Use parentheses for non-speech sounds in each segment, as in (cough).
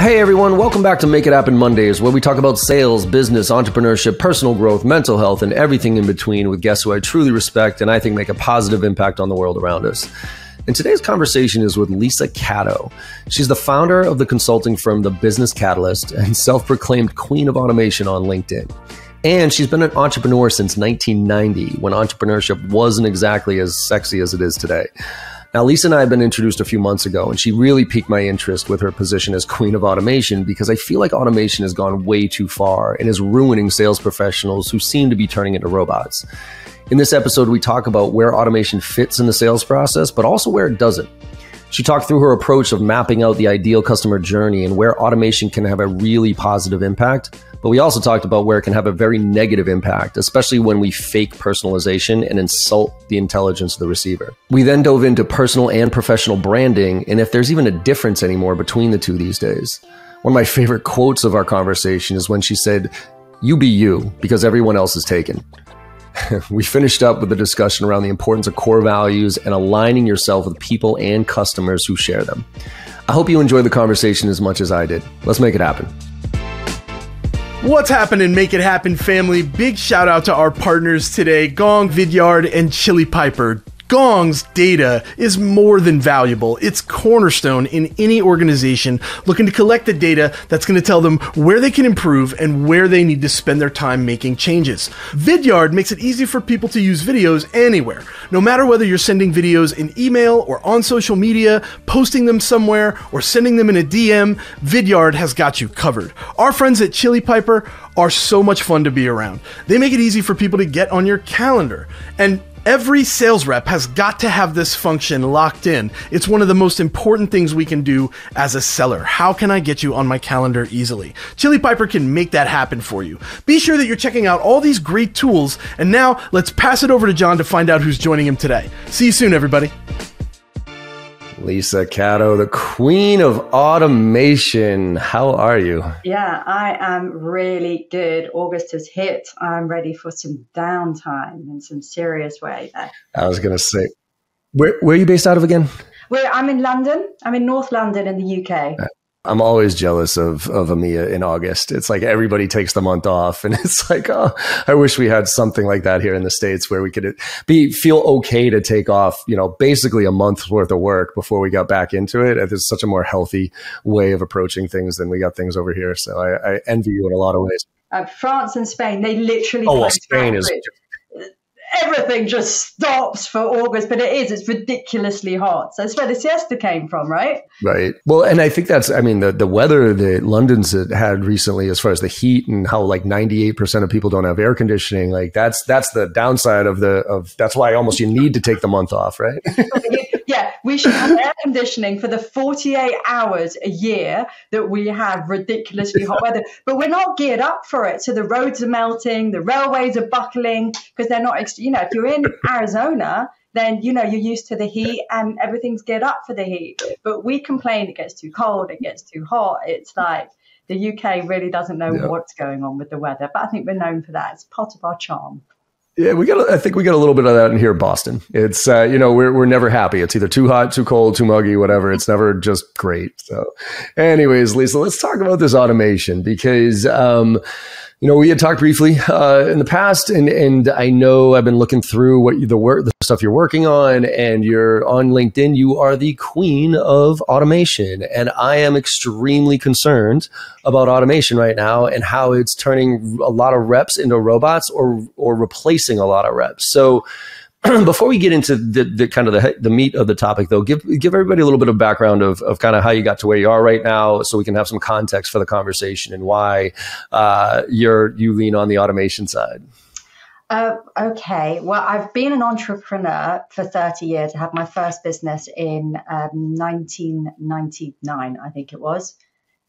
Hey everyone, welcome back to Make It Happen Mondays, where we talk about sales, business, entrepreneurship, personal growth, mental health, and everything in between with guests who I truly respect and I think make a positive impact on the world around us. And today's conversation is with Lisa Catto. She's the founder of the consulting firm The Business Catalyst and self proclaimed queen of automation on LinkedIn. And she's been an entrepreneur since 1990, when entrepreneurship wasn't exactly as sexy as it is today. Now, Lisa and I have been introduced a few months ago, and she really piqued my interest with her position as queen of automation because I feel like automation has gone way too far and is ruining sales professionals who seem to be turning into robots. In this episode, we talk about where automation fits in the sales process, but also where it doesn't. She talked through her approach of mapping out the ideal customer journey and where automation can have a really positive impact but we also talked about where it can have a very negative impact, especially when we fake personalization and insult the intelligence of the receiver. We then dove into personal and professional branding and if there's even a difference anymore between the two these days. One of my favorite quotes of our conversation is when she said, You be you because everyone else is taken. (laughs) we finished up with a discussion around the importance of core values and aligning yourself with people and customers who share them. I hope you enjoyed the conversation as much as I did. Let's make it happen. What's happening, Make It Happen family? Big shout out to our partners today, Gong, Vidyard, and Chili Piper. Gong's data is more than valuable. It's cornerstone in any organization looking to collect the data that's going to tell them where they can improve and where they need to spend their time making changes. Vidyard makes it easy for people to use videos anywhere. No matter whether you're sending videos in email or on social media, posting them somewhere, or sending them in a DM, Vidyard has got you covered. Our friends at Chili Piper are so much fun to be around. They make it easy for people to get on your calendar. And Every sales rep has got to have this function locked in. It's one of the most important things we can do as a seller. How can I get you on my calendar easily? Chili Piper can make that happen for you. Be sure that you're checking out all these great tools. And now let's pass it over to John to find out who's joining him today. See you soon, everybody. Lisa Catto, the queen of automation. How are you? Yeah, I am really good. August has hit. I'm ready for some downtime in some serious way there. I was going to say, where, where are you based out of again? Where I'm in London. I'm in North London in the UK. Uh, I'm always jealous of of EMEA in August. It's like everybody takes the month off, and (laughs) it's like, oh, I wish we had something like that here in the states where we could be feel okay to take off, you know, basically a month's worth of work before we got back into it. It's such a more healthy way of approaching things than we got things over here. So I, I envy you in a lot of ways. Uh, France and Spain, they literally. Oh, well, Spain is everything just stops for August, but it is, it's ridiculously hot. So it's where the siesta came from, right? Right. Well, and I think that's, I mean, the, the weather that London's had recently, as far as the heat and how like 98% of people don't have air conditioning, like that's, that's the downside of the, of, that's why almost you need to take the month off, right? (laughs) yeah, we should have air conditioning for the 48 hours a year that we have ridiculously hot weather. But we're not geared up for it. So the roads are melting, the railways are buckling because they're not, ex- you know, if you're in Arizona, then you know you're used to the heat and everything's geared up for the heat. But we complain it gets too cold, it gets too hot. It's like the UK really doesn't know yeah. what's going on with the weather. But I think we're known for that. It's part of our charm. Yeah, we got. I think we got a little bit of that in here, in Boston. It's uh, you know we're we're never happy. It's either too hot, too cold, too muggy, whatever. It's never just great. So, anyways, Lisa, let's talk about this automation because um, you know, we had talked briefly uh, in the past, and and I know I've been looking through what you, the work, the stuff you're working on, and you're on LinkedIn. You are the queen of automation, and I am extremely concerned about automation right now and how it's turning a lot of reps into robots or or replacing a lot of reps. So (clears throat) before we get into the, the kind of the, the meat of the topic, though, give give everybody a little bit of background of, of kind of how you got to where you are right now, so we can have some context for the conversation and why uh, you're you lean on the automation side. Uh, okay. Well, I've been an entrepreneur for 30 years. I had my first business in um, 1999, I think it was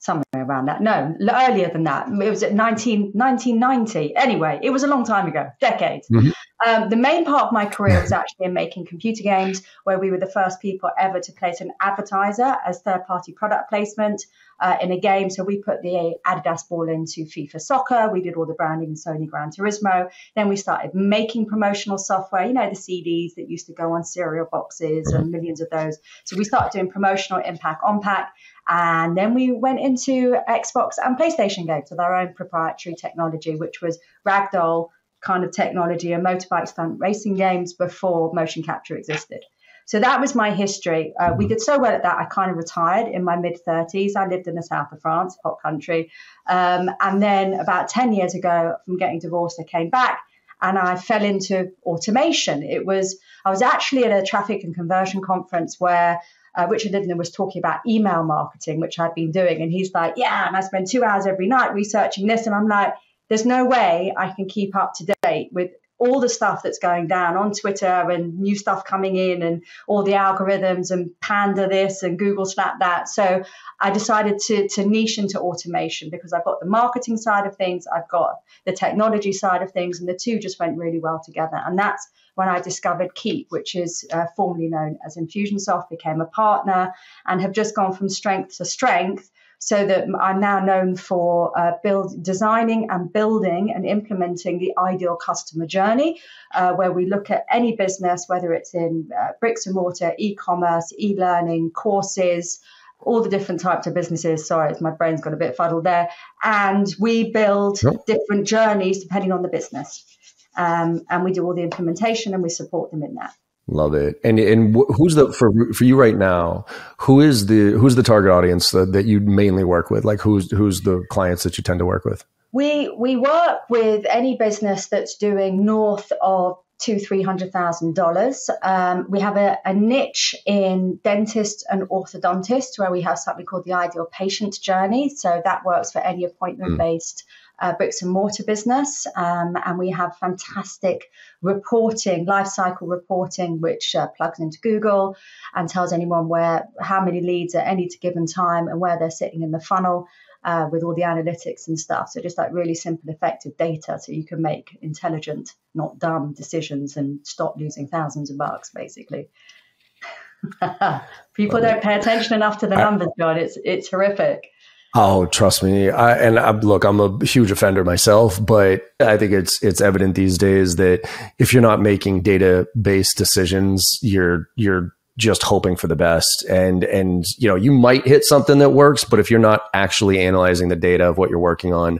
somewhere around that. No, earlier than that. It was at 19, 1990. Anyway, it was a long time ago, decades. Mm-hmm. Um, the main part of my career was actually in making computer games, where we were the first people ever to place an advertiser as third party product placement uh, in a game. So we put the Adidas ball into FIFA Soccer. We did all the branding in Sony Gran Turismo. Then we started making promotional software, you know, the CDs that used to go on cereal boxes and millions of those. So we started doing promotional impact on pack. And then we went into Xbox and PlayStation games with our own proprietary technology, which was Ragdoll kind of technology and motorbike stunt racing games before motion capture existed. So that was my history. Uh, we mm-hmm. did so well at that, I kind of retired in my mid 30s. I lived in the south of France, hot country. Um, and then about 10 years ago, from getting divorced, I came back and I fell into automation. It was, I was actually at a traffic and conversion conference where uh, Richard Lindner was talking about email marketing, which I'd been doing. And he's like, Yeah, and I spend two hours every night researching this. And I'm like, there's no way I can keep up to date with all the stuff that's going down on Twitter and new stuff coming in and all the algorithms and Panda this and Google Snap that. So I decided to, to niche into automation because I've got the marketing side of things, I've got the technology side of things, and the two just went really well together. And that's when I discovered Keap, which is uh, formerly known as Infusionsoft, became a partner and have just gone from strength to strength so that I'm now known for uh, build, designing and building and implementing the ideal customer journey, uh, where we look at any business, whether it's in uh, bricks and mortar, e-commerce, e-learning, courses, all the different types of businesses. Sorry, my brain's got a bit fuddled there. And we build yep. different journeys depending on the business. Um, and we do all the implementation and we support them in that. Love it. And and who's the for for you right now? Who is the who's the target audience that, that you mainly work with? Like who's who's the clients that you tend to work with? We we work with any business that's doing north of two three hundred thousand um, dollars. We have a, a niche in dentists and orthodontists where we have something called the ideal patient journey. So that works for any appointment based. Mm uh, bricks and mortar business, um, and we have fantastic reporting, life cycle reporting, which uh, plugs into Google and tells anyone where how many leads at any given time and where they're sitting in the funnel. Uh, with all the analytics and stuff. So just like really simple, effective data, so you can make intelligent, not dumb decisions and stop losing thousands of bucks, basically. (laughs) People don't pay attention enough to the numbers, John. It's it's horrific. Oh, trust me. I, and I, look, I'm a huge offender myself, but I think it's it's evident these days that if you're not making data based decisions, you're you're just hoping for the best and and you know you might hit something that works but if you're not actually analyzing the data of what you're working on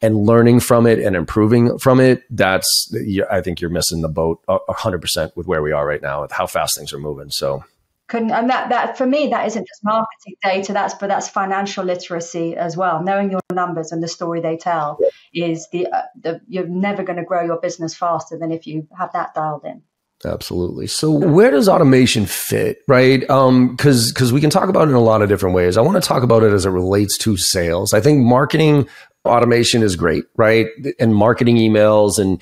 and learning from it and improving from it that's i think you're missing the boat 100% with where we are right now with how fast things are moving so couldn't and that that for me that isn't just marketing data that's but that's financial literacy as well knowing your numbers and the story they tell is the, uh, the you're never going to grow your business faster than if you have that dialed in Absolutely. So where does automation fit, right? Um, cause, cause we can talk about it in a lot of different ways. I want to talk about it as it relates to sales. I think marketing automation is great, right? And marketing emails and,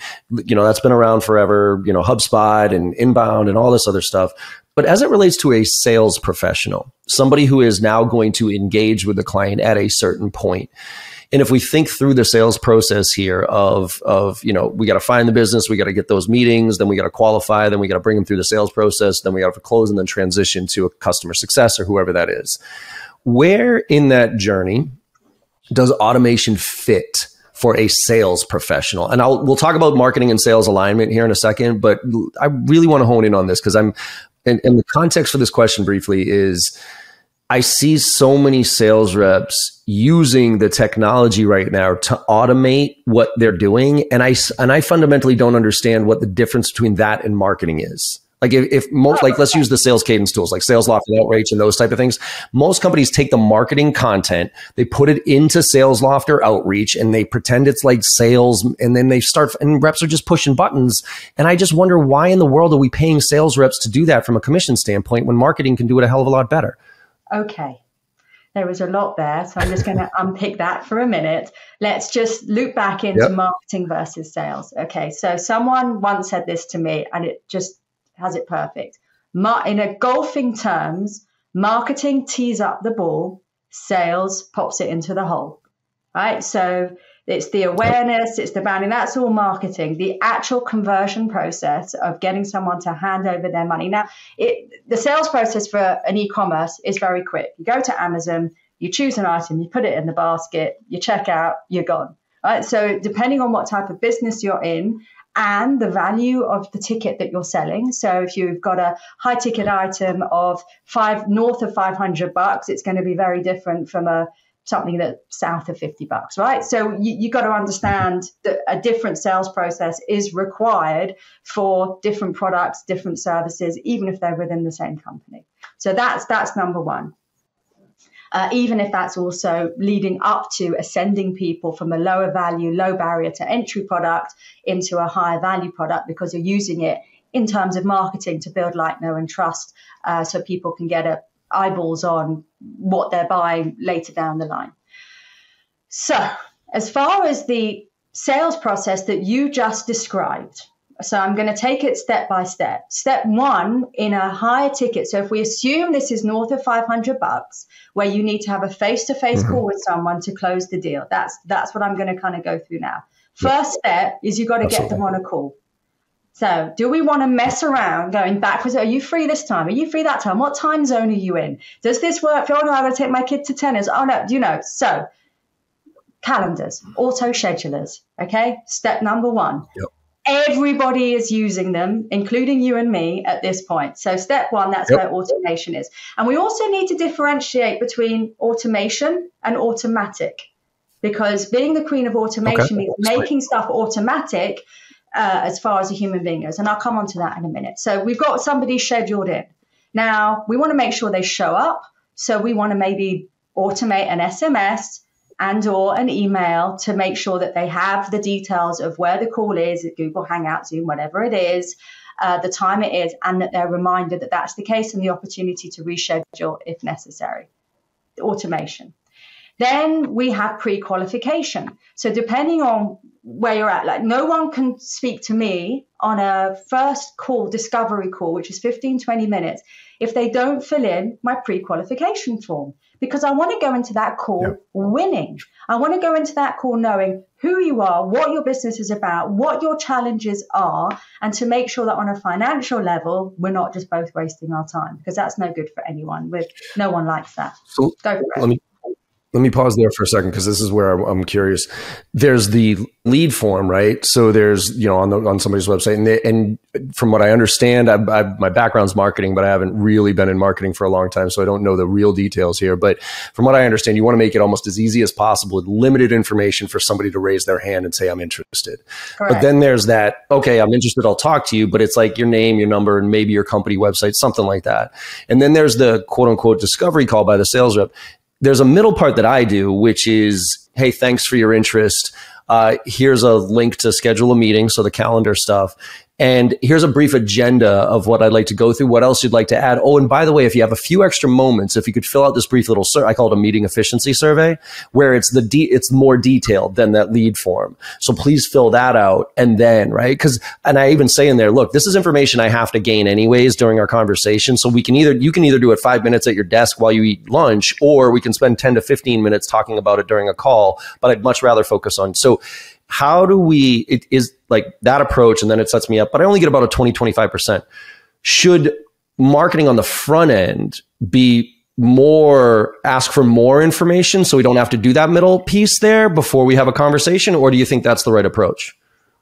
you know, that's been around forever, you know, HubSpot and inbound and all this other stuff. But as it relates to a sales professional, somebody who is now going to engage with the client at a certain point, and if we think through the sales process here of, of you know, we got to find the business, we got to get those meetings, then we got to qualify, then we got to bring them through the sales process, then we got to close and then transition to a customer success or whoever that is. Where in that journey does automation fit for a sales professional? And I'll, we'll talk about marketing and sales alignment here in a second, but I really want to hone in on this because I'm, and, and the context for this question briefly is I see so many sales reps using the technology right now to automate what they're doing. And I, and I fundamentally don't understand what the difference between that and marketing is. Like if, if most, like let's use the sales cadence tools like Salesloft and Outreach and those type of things. Most companies take the marketing content, they put it into Salesloft or Outreach and they pretend it's like sales and then they start and reps are just pushing buttons. And I just wonder why in the world are we paying sales reps to do that from a commission standpoint when marketing can do it a hell of a lot better? Okay. There was a lot there, so I'm just going (laughs) to unpick that for a minute. Let's just loop back into yep. marketing versus sales. Okay, so someone once said this to me, and it just has it perfect. In a golfing terms, marketing tees up the ball, sales pops it into the hole. Right? So It's the awareness, it's the branding, that's all marketing. The actual conversion process of getting someone to hand over their money. Now, it, the sales process for an e commerce is very quick. You go to Amazon, you choose an item, you put it in the basket, you check out, you're gone. Right? So, depending on what type of business you're in and the value of the ticket that you're selling. So if you've got a high ticket item of five north of 500 bucks, it's going to be very different from a something that's south of 50 bucks, right? So you, you got to understand that a different sales process is required for different products, different services, even if they're within the same company. So that's that's number one uh, even if that's also leading up to ascending people from a lower value, low barrier to entry product into a higher value product because you're using it in terms of marketing to build like, know, and trust uh, so people can get a, eyeballs on what they're buying later down the line. So, as far as the sales process that you just described, so I'm going to take it step by step. Step one in a higher ticket. So if we assume this is north of 500 bucks, where you need to have a face-to-face mm-hmm. call with someone to close the deal. That's that's what I'm going to kind of go through now. First step is you've got to Absolutely. get them on a call. So, do we want to mess around going backwards? Are you free this time? Are you free that time? What time zone are you in? Does this work? Oh no, I'm going to take my kid to tennis. Oh no, you know. So, calendars, auto schedulers. Okay, step number one. Yep everybody is using them, including you and me at this point. So, step one, that's yep. where automation is. And we also need to differentiate between automation and automatic because being the queen of automation okay. means making stuff automatic uh, as far as a human being goes. And I'll come on to that in a minute. So, we've got somebody scheduled in. Now, we want to make sure they show up. So, we want to maybe automate an SMS and or an email to make sure that they have the details of where the call is at google hangout zoom whatever it is uh, the time it is and that they're reminded that that's the case and the opportunity to reschedule if necessary. The automation. Then we have pre-qualification. So depending on where you're at like no one can speak to me on a first call discovery call which is 15 20 minutes if they don't fill in my pre-qualification form because I want to go into that call yeah. winning. I want to go into that call knowing who you are, what your business is about, what your challenges are, and to make sure that on a financial level, we're not just both wasting our time because that's no good for anyone. With no one likes that. So let me let me pause there for a second because this is where I'm, I'm, curious. There's the lead form, right? So there's you know on the on somebody's website, and, they, and from what I understand, I, I, my background's marketing, but I haven't really been in marketing for a long time, so I don't know the real details here. But from what I understand, you want to make it almost as easy as possible with limited information for somebody to raise their hand and say I'm interested. Correct. But then there's that okay, I'm interested, I'll talk to you, but it's like your name, your number, and maybe your company website, something like that. And then there's the quote unquote discovery call by the sales rep there's a middle part that I do, which is, hey, thanks for your interest. Uh, here's a link to schedule a meeting, so the calendar stuff. And here's a brief agenda of what I'd like to go through, what else you'd like to add. Oh, and by the way, if you have a few extra moments, if you could fill out this brief little, sur- I call it a meeting efficiency survey, where it's the de- it's more detailed than that lead form. So please fill that out. And then, right? Cause, and I even say in there, look, this is information I have to gain anyways during our conversation. So we can either, you can either do it five minutes at your desk while you eat lunch, or we can spend 10 to 15 minutes talking about it during a call. But I'd much rather focus on, so how do we it is like that approach and then it sets me up but i only get about a 20 25% should marketing on the front end be more ask for more information so we don't have to do that middle piece there before we have a conversation or do you think that's the right approach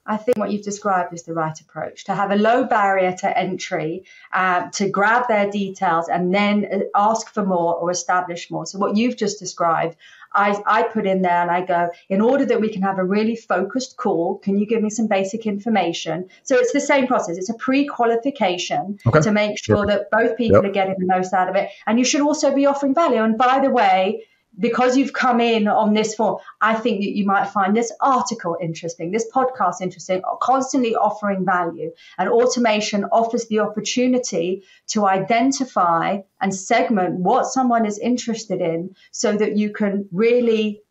I think what you've described is the right approach to have a low barrier to entry, uh, to grab their details and then uh, ask for more or establish more. So, what you've just described, I, I put in there and I go, in order that we can have a really focused call, can you give me some basic information? So it's the same process. It's a pre-qualification okay. to make sure yep. that both people yep. are getting the most out of it. And you should also be offering value. And by the way, because you've come in on this form, I think that you might find this article interesting, this podcast interesting, constantly offering value. And automation offers the opportunity to identify and segment what someone is interested in so that you can really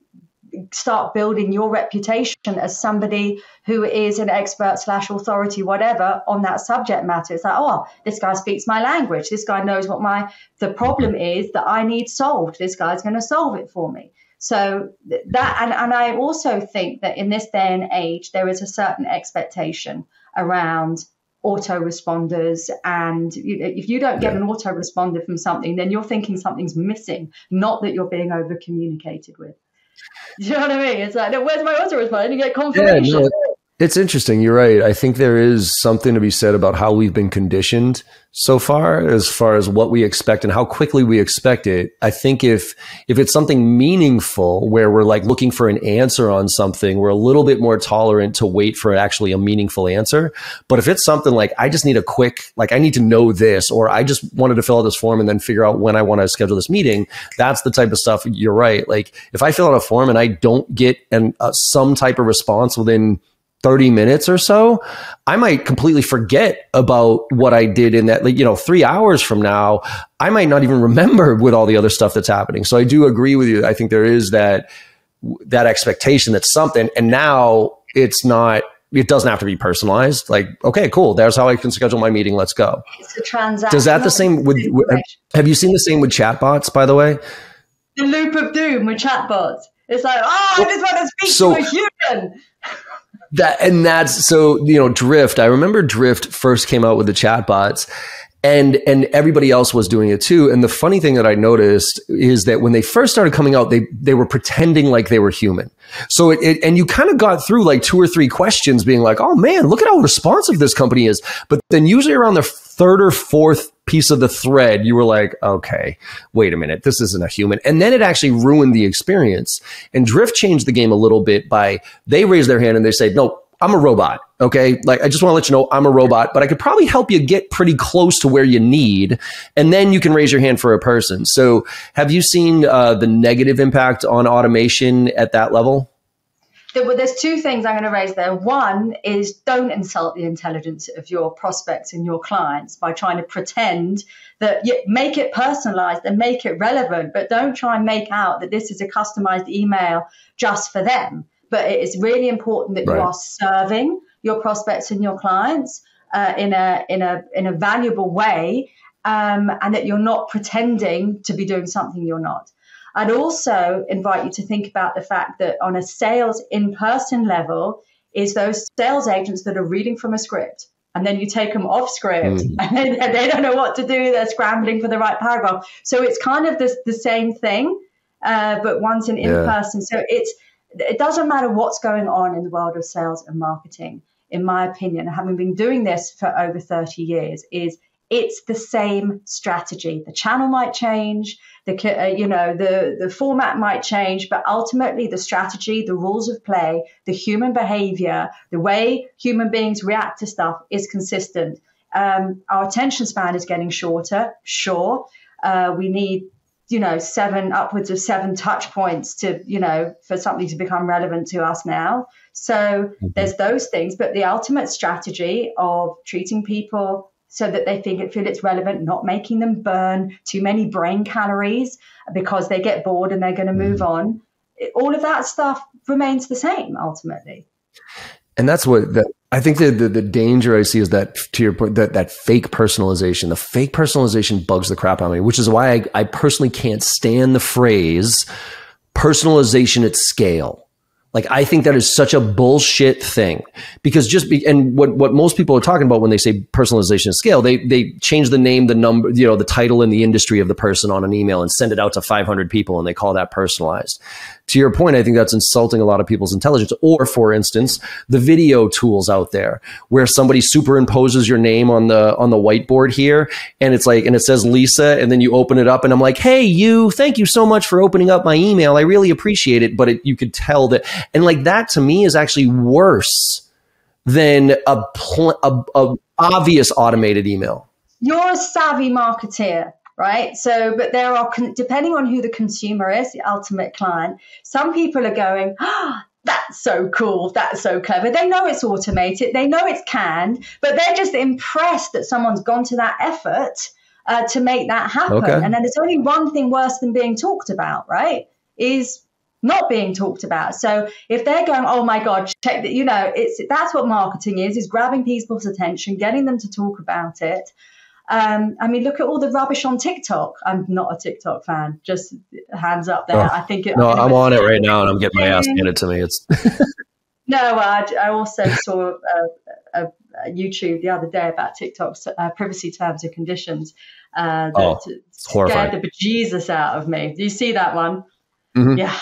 start building your reputation as somebody who is an expert slash authority, whatever, on that subject matter. It's like, oh, this guy speaks my language. This guy knows what my the problem is that I need solved. This guy's going to solve it for me. So that, and, and I also think that in this day and age, there is a certain expectation around autoresponders and you, if you don't get an autoresponder from something then you're thinking something's missing not that you're being over communicated with (laughs) you know what i mean? It's like where's my autoresponder and you get confirmation? Yeah, no, it's interesting. You're right. I think there is something to be said about how we've been conditioned so far, as far as what we expect and how quickly we expect it. I think if if it's something meaningful, where we're like looking for an answer on something, we're a little bit more tolerant to wait for actually a meaningful answer. But if it's something like I just need a quick, like I need to know this, or I just wanted to fill out this form and then figure out when I want to schedule this meeting, that's the type of stuff. You're right. Like if I fill out a form and I don't get an uh, some type of response within 30 minutes or so, I might completely forget about what I did in that, like, you know, three hours from now, I might not even remember with all the other stuff that's happening. So I do agree with you. I think there is that, that expectation that something, and now it's not, it doesn't have to be personalized. Like, okay, cool. There's how I can schedule my meeting. Let's go. It's a transaction. Does that the same with, have you seen the same with chatbots, by the way? The loop of doom with chatbots. It's like, oh, I just want to speak so, to a human. (laughs) That and that's so you know Drift. I remember Drift first came out with the chatbots, and and everybody else was doing it too. And the funny thing that I noticed is that when they first started coming out, they they were pretending like they were human. So it, it and you kind of got through like two or three questions, being like, "Oh man, look at how responsive this company is." But then usually around the third or fourth piece of the thread, you were like, okay, wait a minute, this isn't a human. And then it actually ruined the experience. And Drift changed the game a little bit by they raised their hand and they say, no, I'm a robot. Okay. Like, I just want to let you know I'm a robot, but I could probably help you get pretty close to where you need. And then you can raise your hand for a person. So have you seen uh, the negative impact on automation at that level? there's two things I'm going to raise there. One is don't insult the intelligence of your prospects and your clients by trying to pretend that you make it personalized and make it relevant, but don't try and make out that this is a customized email just for them. But it is really important that right. you are serving your prospects and your clients uh, in a in a in a valuable way, um, and that you're not pretending to be doing something you're not. I'd also invite you to think about the fact that on a sales in person level, is those sales agents that are reading from a script and then you take them off script mm. (laughs) and they, they, don't know what to do. They're scrambling for the right paragraph. So it's kind of this, the same thing, uh, but one's an in person. Yeah. So it's, it doesn't matter what's going on in the world of sales and marketing, in my opinion, having been doing this for over 30 years, is it's the same strategy. The channel might change, the uh, you know the the format might change, but ultimately the strategy, the rules of play, the human behavior, the way human beings react to stuff is consistent. Um, our attention span is getting shorter. Sure, uh, we need you know seven upwards of seven touch points to you know for something to become relevant to us now. So mm-hmm. there's those things, but the ultimate strategy of treating people so that they feel, feel it's relevant, not making them burn too many brain calories because they get bored and they're going to move mm. on. All of that stuff remains the same ultimately. And that's what that I think the, the, the danger I see is that to your point that that fake personalization, the fake personalization bugs the crap out of me, which is why I, I personally can't stand the phrase personalization at scale. Like I think that is such a bullshit thing because just be, and what what most people are talking about when they say personalization at scale, they they change the name, the number, you know, the title and the industry of the person on an email and send it out to 500 people and they call that personalized to your point, I think that's insulting a lot of people's intelligence. Or, for instance, the video tools out there where somebody superimposes your name on the on the whiteboard here, and it's like, and it says Lisa, and then you open it up, and I'm like, hey, you, thank you so much for opening up my email. I really appreciate it. But it, you could tell that, and like that to me is actually worse than a, pl- a, a obvious automated email. You're a savvy marketeer right? So, but there are, depending on who the consumer is, the ultimate client, some people are going, ah, oh, that's so cool. That's so clever. They know it's automated. They know it's canned, but they're just impressed that someone's gone to that effort uh, to make that happen. Okay. And then there's only one thing worse than being talked about, right? Is not being talked about. So if they're going, oh my God, check that, you know, it's that's what marketing is, is grabbing people's attention, getting them to talk about it. Um, I mean, look at all the rubbish on TikTok. I'm not a TikTok fan. Just hands up there. Oh, I think it, no, I'm on it right now, and I'm getting my ass handed to me. It's (laughs) no. I, I also saw a, a, a, YouTube the other day about TikTok's uh, privacy terms and conditions. Uh, that oh, scared the bejesus out of me. Do you see that one? Mm-hmm. Yeah,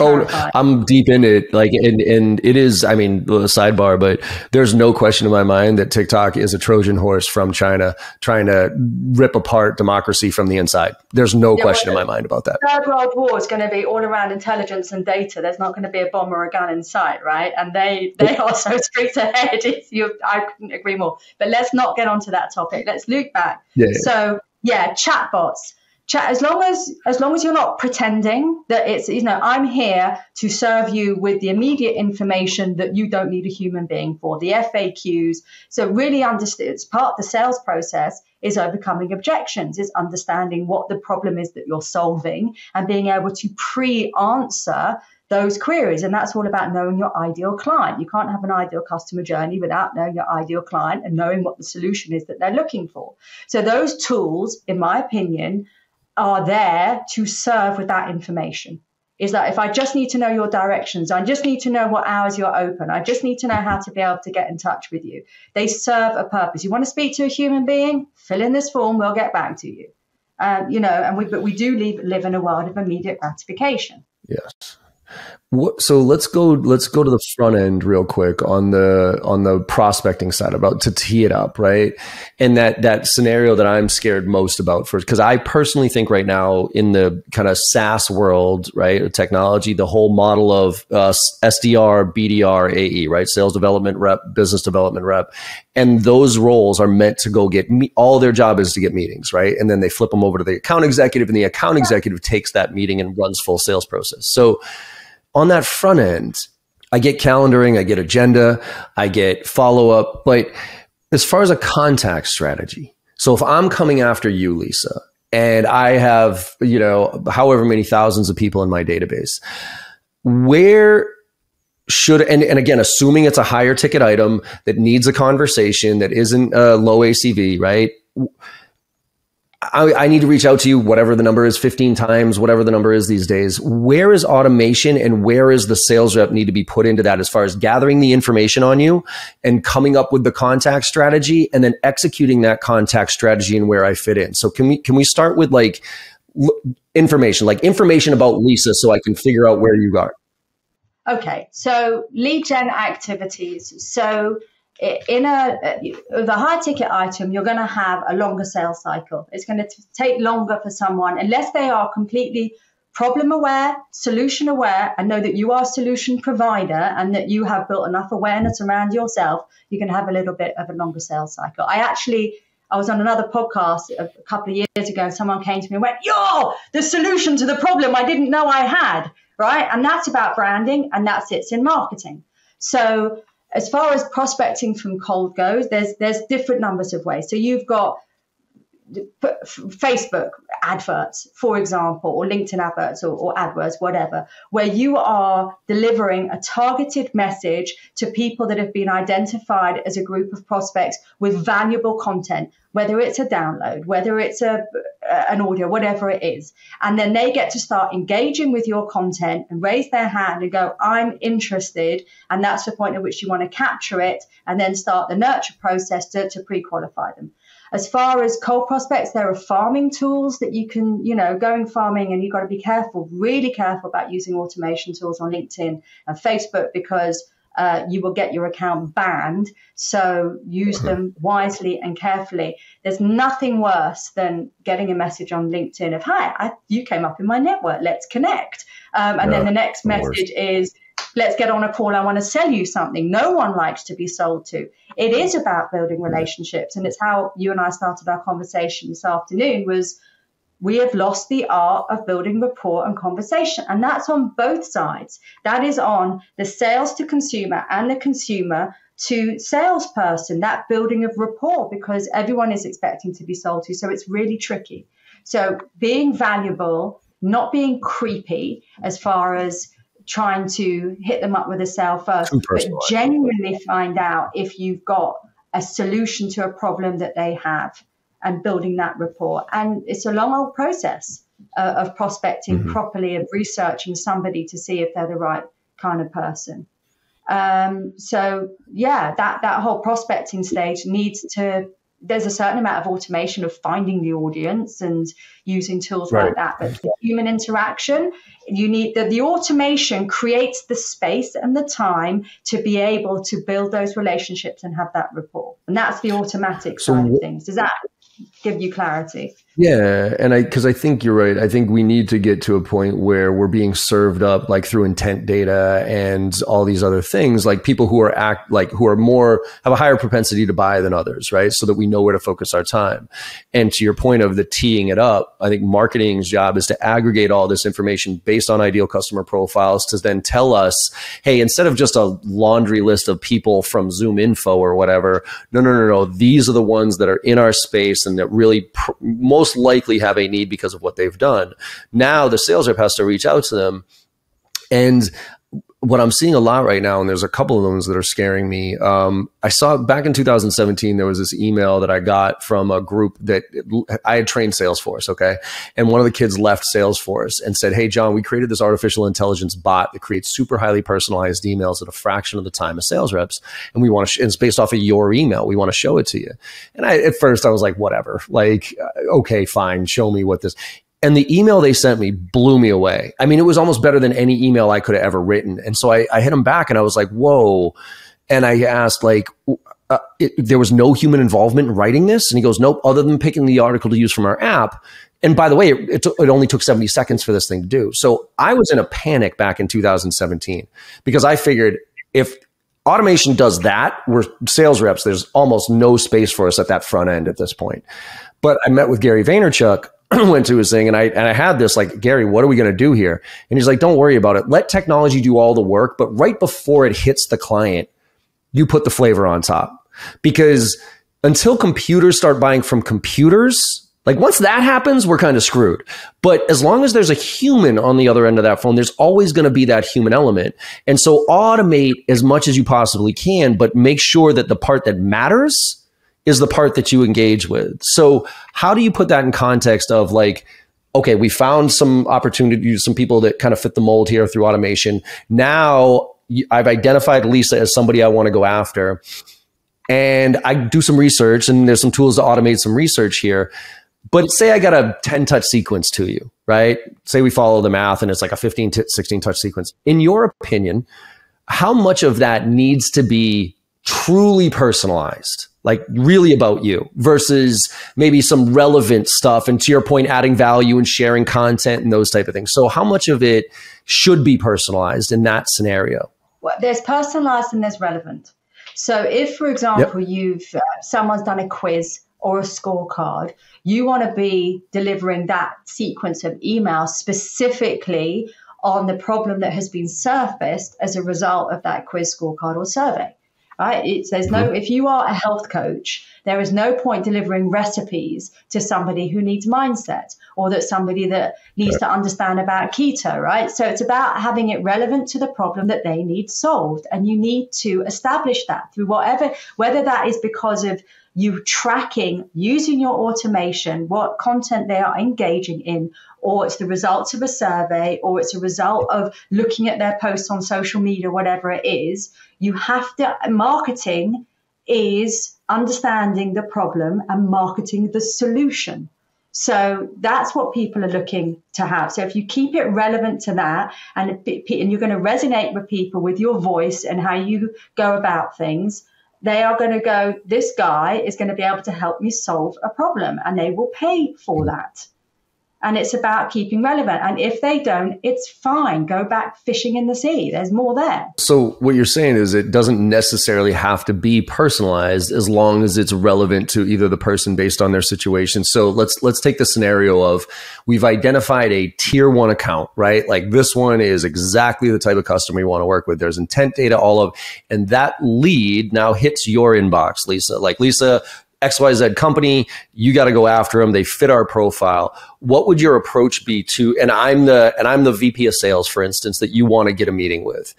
Oh, I'm deep in it. Like, and, and it is, I mean, sidebar, but there's no question in my mind that TikTok is a Trojan horse from China trying to rip apart democracy from the inside. There's no yeah, question well, in my mind about that. Third World War is going to be all around intelligence and data. There's not going to be a bomb or a gun in sight, right? And they, they (laughs) are so straight ahead. You, I couldn't agree more. But let's not get onto that topic. Let's loop back. Yeah, yeah. So, yeah, chatbots chat as long as as long as you're not pretending that it's you know i'm here to serve you with the immediate information that you don't need a human being for the faqs so really understand it's part of the sales process is overcoming objections is understanding what the problem is that you're solving and being able to pre-answer those queries. And that's all about knowing your ideal client. You can't have an ideal customer journey without knowing your ideal client and knowing what the solution is that they're looking for. So, those tools, in my opinion, are there to serve with that information. Is that if I just need to know your directions, I just need to know what hours you're open, I just need to know how to be able to get in touch with you. They serve a purpose. You want to speak to a human being? Fill in this form, we'll get back to you. Um, you know, and we but we do live, live in a world of immediate gratification. Yes. What, so let's go. Let's go to the front end real quick on the on the prospecting side about to tee it up, right? And that that scenario that I'm scared most about first, because I personally think right now in the kind of SaaS world, right, technology, the whole model of uh, SDR, BDR, AE, right, sales development rep, business development rep, and those roles are meant to go get me- all their job is to get meetings, right? And then they flip them over to the account executive, and the account executive takes that meeting and runs full sales process. So on that front end, I get calendaring, I get agenda, I get follow up. But as far as a contact strategy, so if I'm coming after you, Lisa, and I have, you know, however many thousands of people in my database, where should and, and again assuming it's a higher ticket item that needs a conversation that isn't a low acv right I, I, need to reach out to you, whatever the number is, 15 times, whatever the number is these days. Where is automation and where is the sales rep need to be put into that as far as gathering the information on you and coming up with the contact strategy and then executing that contact strategy and where I fit in? So can we, can we start with like information, like information about Lisa so I can figure out where you are? Okay. So lead gen activities. So in a uh, the high ticket item you're going to have a longer sales cycle it's going to take longer for someone unless they are completely problem aware solution aware and know that you are a solution provider and that you have built enough awareness around yourself you can have a little bit of a longer sales cycle i actually I was on another podcast a couple of years ago, and someone came to me and went, Yo, the solution to the problem I didn't know I had. Right. And that's about branding and that sits in marketing. So as far as prospecting from cold goes, there's there's different numbers of ways. So you've got Facebook adverts, for example, or LinkedIn adverts or, or, AdWords, whatever, where you are delivering a targeted message to people that have been identified as a group of prospects with valuable content, whether it's a download, whether it's a, an audio, whatever it is. And then they get to start engaging with your content and raise their hand and go, I'm interested. And that's the point at which you want to capture it and then start the nurture process to, to pre qualify them. As far as cold prospects, there are farming tools that you can, you know, going farming and you've got to be careful, really careful about using automation tools on LinkedIn and Facebook because uh, you will get your account banned. So use them wisely and carefully. There's nothing worse than getting a message on LinkedIn of, hi, I, you came up in my network, let's connect. Um, and yeah, then the next message is, let's get on a call. I want to sell you something. No one likes to be sold to. It is about building relationships. And it's how you and I started our conversation this afternoon was we have lost the art of building rapport and conversation. And that's on both sides. That is on the sales to consumer and the consumer to salesperson, that building of rapport, because everyone is expecting to be sold to. So it's really tricky. So being valuable not being creepy as far as trying to hit them up with a sale first, but genuinely find out if you've got a solution to a problem that they have and building that rapport. And it's a long old process uh, of prospecting mm-hmm. properly, of researching somebody to see if they're the right kind of person. Um, so yeah, that that whole prospecting stage needs to. There's a certain amount of automation of finding the audience and using tools right. like that, but the human interaction, you need the, the automation creates the space and the time to be able to build those relationships and have that rapport, and that's the automatic so side of things. Does that give you clarity? Yeah, and I because I think you're right. I think we need to get to a point where we're being served up like through intent data and all these other things, like people who are act like who are more have a higher propensity to buy than others, right? So that we know where to focus our time. And to your point of the teeing it up, I think marketing's job is to aggregate all this information based on ideal customer profiles to then tell us, hey, instead of just a laundry list of people from ZoomInfo or whatever, no, no, no, no, these are the ones that are in our space and that really pr- most most likely have a need because of what they've done. Now the sales rep has to reach out to them. And what I'm seeing a lot right now, and there's a couple of those that are scaring me. Um, I saw back in 2017, there was this email that I got from a group that I had trained Salesforce. Okay. And one of the kids left Salesforce and said, Hey, John, we created this artificial intelligence bot that creates super highly personalized emails at a fraction of the time of sales reps. And we want to, sh- it's based off of your email. We want to show it to you. And I, at first I was like, whatever, like, uh, okay, fine. Show me what this, and the email they sent me blew me away. I mean, it was almost better than any email I could have ever written. And so I, I hit him back and I was like, whoa. And I asked, like, uh, it, there was no human involvement in writing this? And he goes, nope, other than picking the article to use from our app. And by the way, it, it, it only took 70 seconds for this thing to do. So I was in a panic back in 2017 because I figured if automation does that, we're sales reps, there's almost no space for us at that front end at this point. But I met with Gary Vaynerchuk (clears throat) went to his thing and I and I had this like Gary, what are we going to do here? And he's like, don't worry about it. Let technology do all the work, but right before it hits the client, you put the flavor on top. Because until computers start buying from computers, like once that happens, we're kind of screwed. But as long as there's a human on the other end of that phone, there's always going to be that human element. And so automate as much as you possibly can, but make sure that the part that matters is the part that you engage with. So how do you put that in context of like, okay, we found some opportunities, some people that kind of fit the mold here through automation. Now I've identified Lisa as somebody I want to go after. And I do some research and there's some tools to automate some research here. But say I got a 10 touch sequence to you, right? Say we follow the math and it's like a 15 to 16 touch sequence. In your opinion, how much of that needs to be truly personalized? Like really about you versus maybe some relevant stuff and to your point adding value and sharing content and those type of things. So how much of it should be personalized in that scenario? Well, there's personalized and there's relevant. So if for example yep. you've uh, someone's done a quiz or a scorecard you want to be delivering that sequence of emails specifically on the problem that has been surfaced as a result of that quiz scorecard or survey right? It's, there's no, mm-hmm. if you are a health coach, there is no point delivering recipes to somebody who needs mindset or that somebody that needs to understand about keto, right? So it's about having it relevant to the problem that they need solved. And you need to establish that through whatever, whether that is because of you tracking using your automation what content they are engaging in or it's the results of a survey or it's a result of looking at their posts on social media whatever it is you have to, marketing is understanding the problem and marketing the solution. So that's what people are looking to have. So if you keep it relevant to that and, and you're going to resonate with people with your voice and how you go about things, they are going to go, this guy is going to be able to help me solve a problem and they will pay for that and it's about keeping relevant. And if they don't, it's fine. Go back fishing in the sea. There's more there. So what you're saying is it doesn't necessarily have to be personalized as long as it's relevant to either the person based on their situation. So let's let's take the scenario of we've identified a tier one account, right? Like this one is exactly the type of customer we want to work with. There's intent data, all of, and that lead now hits your inbox, Lisa. Like Lisa, XYZ company, you got to go after them. They fit our profile. What would your approach be to, and I'm the, and I'm the VP of sales, for instance, that you want to get a meeting with.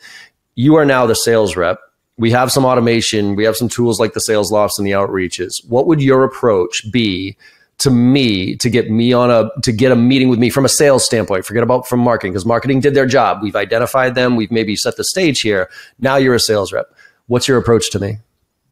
You are now the sales rep. We have some automation. We have some tools like the Saleslofts and the outreaches. What would your approach be to me to get me on a to get a meeting with me from a sales standpoint forget about from marketing because marketing did their job we've identified them we've maybe set the stage here now you're a sales rep what's your approach to me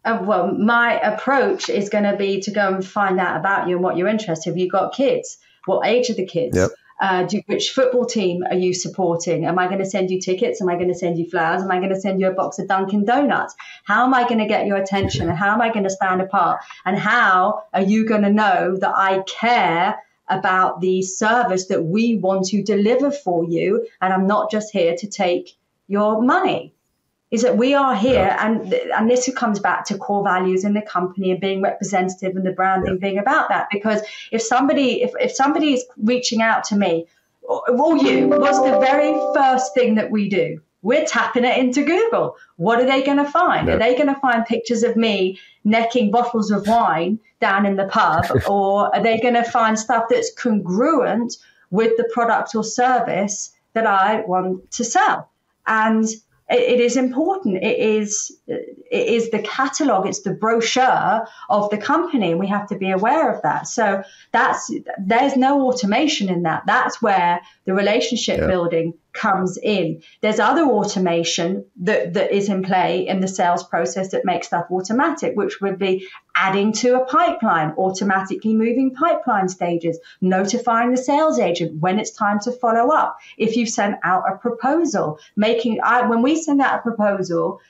uh, well, my approach is going to be to go and find out about you and what you're interested. Have you got kids? What age are the kids? Yep. Uh, do, which football team are you supporting? Am I going to send you tickets? Am I going to send you flowers? Am I going to send you a box of Dunkin' Donuts? How am I going to get your attention? And how am I going to stand apart? And how are you going to know that I care about the service that we want to deliver for you? And I'm not just here to take your money is that we are here yeah. and and this comes back to core values in the company and being representative and the branding yeah. being about that. Because if somebody if, if somebody is reaching out to me uh, or you what's the very first thing that we do? We're tapping it into google. What are they going to find? Are they going to find pictures of me necking bottles of wine down in the pub? (laughs) Or are they going to find stuff that's congruent with the product or service that i want to sell? And it is important. It is it is the catalog. It's the brochure of the company, and we have to be aware of that. So that's there's no automation in that. That's where the relationship yeah. building comes in. There's other automation that, that is in play in the sales process that makes stuff automatic, which would be adding to a pipeline, automatically moving pipeline stages, notifying the sales agent when it's time to follow up. If you've sent out a proposal, making, I, when we send out a proposal,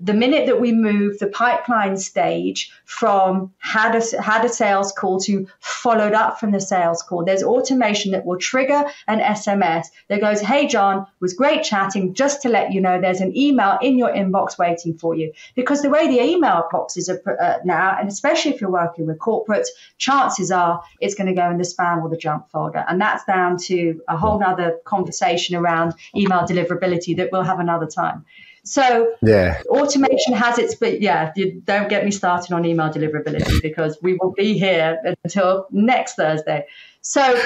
the minute that we move the pipeline stage from had a, had a sales call to followed up from the sales call, there's automation that will trigger an SMS that goes, Hey, John, was great chatting. Just to let you know, there's an email in your inbox waiting for you. Because the way the email boxes are uh, now, and especially if you're working with corporates, chances are it's going to go in the spam or the junk folder. And that's down to a whole other conversation around email deliverability that we'll have another time. So yeah, automation has its, but yeah, you don't get me started on email deliverability (laughs) because we will be here until next Thursday. So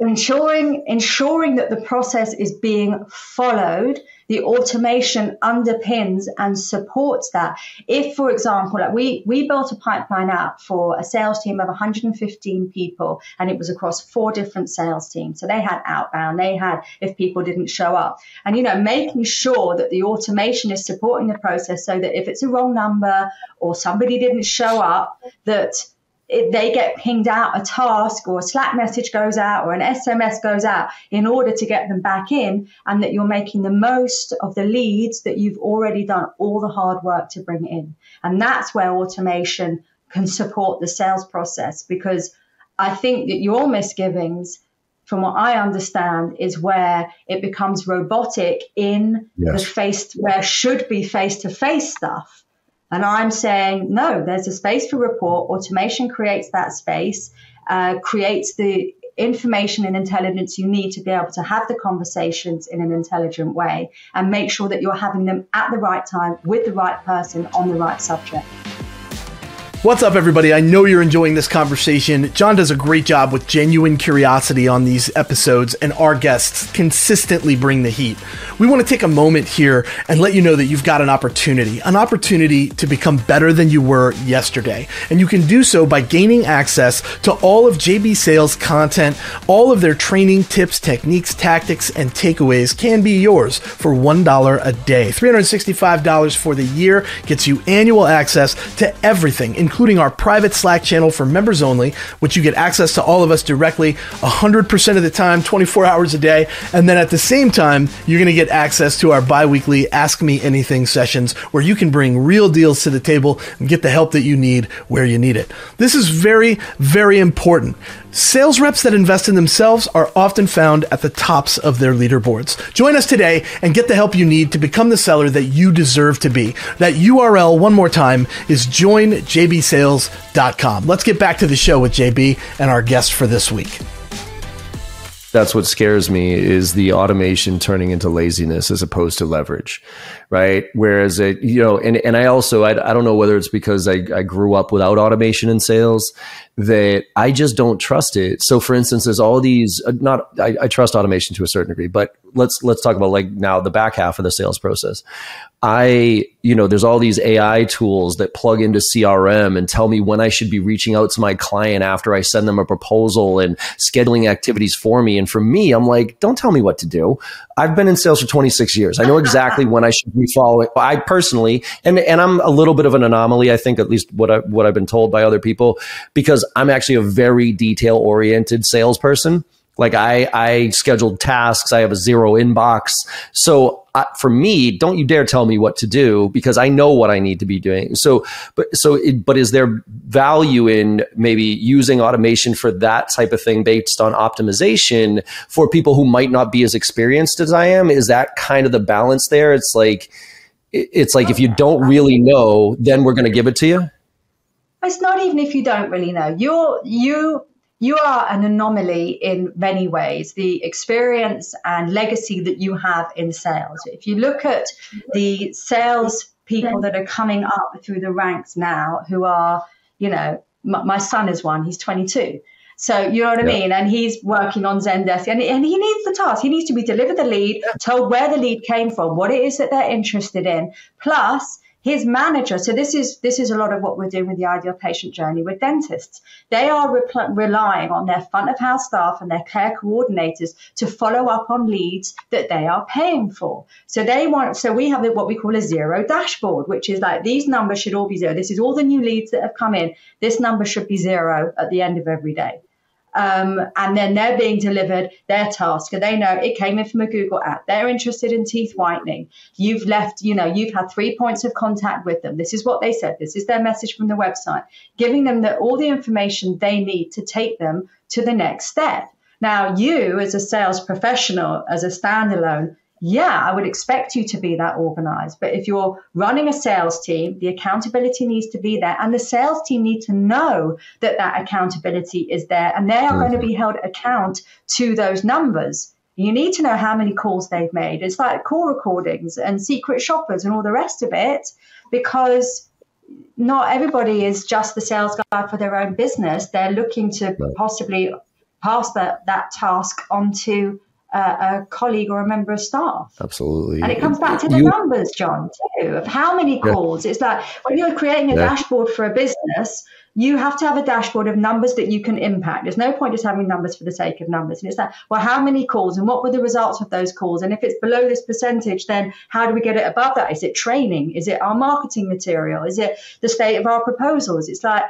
ensuring ensuring that the process is being followed the automation underpins and supports that. If for example like we we built a pipeline app for a sales team of 115 people and it was across four different sales teams. So they had outbound they had if people didn't show up. And you know making sure that the automation is supporting the process so that if it's a wrong number or somebody didn't show up that it, they get pinged out a task or a Slack message goes out or an SMS goes out in order to get them back in, and that you're making the most of the leads that you've already done all the hard work to bring in. And that's where automation can support the sales process because I think that your misgivings, from what I understand, is where it becomes robotic in yes. the face where should be face to face stuff and I'm saying, no, there's a space for report. Automation creates that space, uh, creates the information and intelligence you need to be able to have the conversations in an intelligent way and make sure that you're having them at the right time with the right person on the right subject. What's up, everybody? I know you're enjoying this conversation. John does a great job with genuine curiosity on these episodes, and our guests consistently bring the heat. We want to take a moment here and let you know that you've got an opportunity an opportunity to become better than you were yesterday. And you can do so by gaining access to all of JB Sales content, all of their training tips, techniques, tactics, and takeaways can be yours for $1 a day. $365 for the year gets you annual access to everything, including including our private Slack channel for members only, which you get access to all of us directly 100% of the time, 24 hours a day. And then at the same time, you're going to get access to our bi weekly Ask Me Anything sessions where you can bring real deals to the table and get the help that you need where you need it. This is very, very important. Sales reps that invest in themselves are often found at the tops of their leaderboards. Join us today and get the help you need to become the seller that you deserve to be. That URL, one more time, is joinjbsales.com. Let's get back to the show with JB and our guest for this week. That's what scares me is the automation turning into laziness as opposed to leverage right? Whereas it you know and, and i also I, I don't know whether it's because I, I grew up without automation in sales that i just don't trust it. So for instance there's all these uh, not I, I trust automation to a certain degree but let's let's talk about like now the back half of the sales process I, you know, there's all these AI tools that plug into CRM and tell me when I should be reaching out to my client after I send them a proposal and scheduling activities for me. And for me, I'm like, don't tell me what to do. I've been in sales for 26 years. I know exactly when I should be following. I personally, and and I'm a little bit of an anomaly. I think at least what I what I've been told by other people, because I'm actually a very detail oriented salesperson. Like I, I scheduled tasks. I have a zero inbox. So for me, don't you dare tell me what to do because I know what I need to be doing. So, but so, it, but is there value in maybe using automation for that type of thing based on optimization for people who might not be as experienced as I am? Is that kind of the balance there? It's like, it's like if you don't really know, then we're going to give it to you. It's not even if you don't really know. You're you you are an anomaly in many ways. The experience and legacy that you have in sales. If you look at the sales people that are coming up through the ranks now, who are, you know, my, my son is one, he's 22. So you know what I mean? And he's working on Zendesk and, and he needs the task. He needs to be delivered the lead, told where the lead came from, what it is that they're interested in. Plus, his manager so this is this is a lot of what we're doing with the ideal patient journey with dentists. They are re- relying on their front of house staff and their care coordinators to follow up on leads that they are paying for. So they want so we have what we call a zero dashboard which is like these numbers should all be zero. This is all the new leads that have come in. This number should be zero at the end of every day um, and then they're being delivered their task and they know it came in from a Google ad. They're interested in teeth whitening. You've left, you know, you've had three points of contact with them. This is what they said. This is their message from the website, giving them the, all the information they need to take them to the next step. Now, you as a sales professional, as a standalone, yeah, I would expect you to be that organized. But if you're running a sales team, the accountability needs to be there. And the sales team need to know that that accountability is there and they are mm-hmm. going to be held account to those numbers. You need to know how many calls they've made. It's like call recordings and secret shoppers and all the rest of it because not everybody is just the sales guy for their own business. They're looking to possibly pass that, that task onto a colleague or a member of staff. Absolutely. And it comes back to the you, numbers, John, too, of how many calls. Yeah. It's like when you're creating a yeah. dashboard for a business, you have to have a dashboard of numbers that you can impact. There's no point just having numbers for the sake of numbers. And it's like, well, how many calls and what were the results of those calls? And if it's below this percentage, then how do we get it above that? Is it training? Is it our marketing material? Is it the state of our proposals? It's like,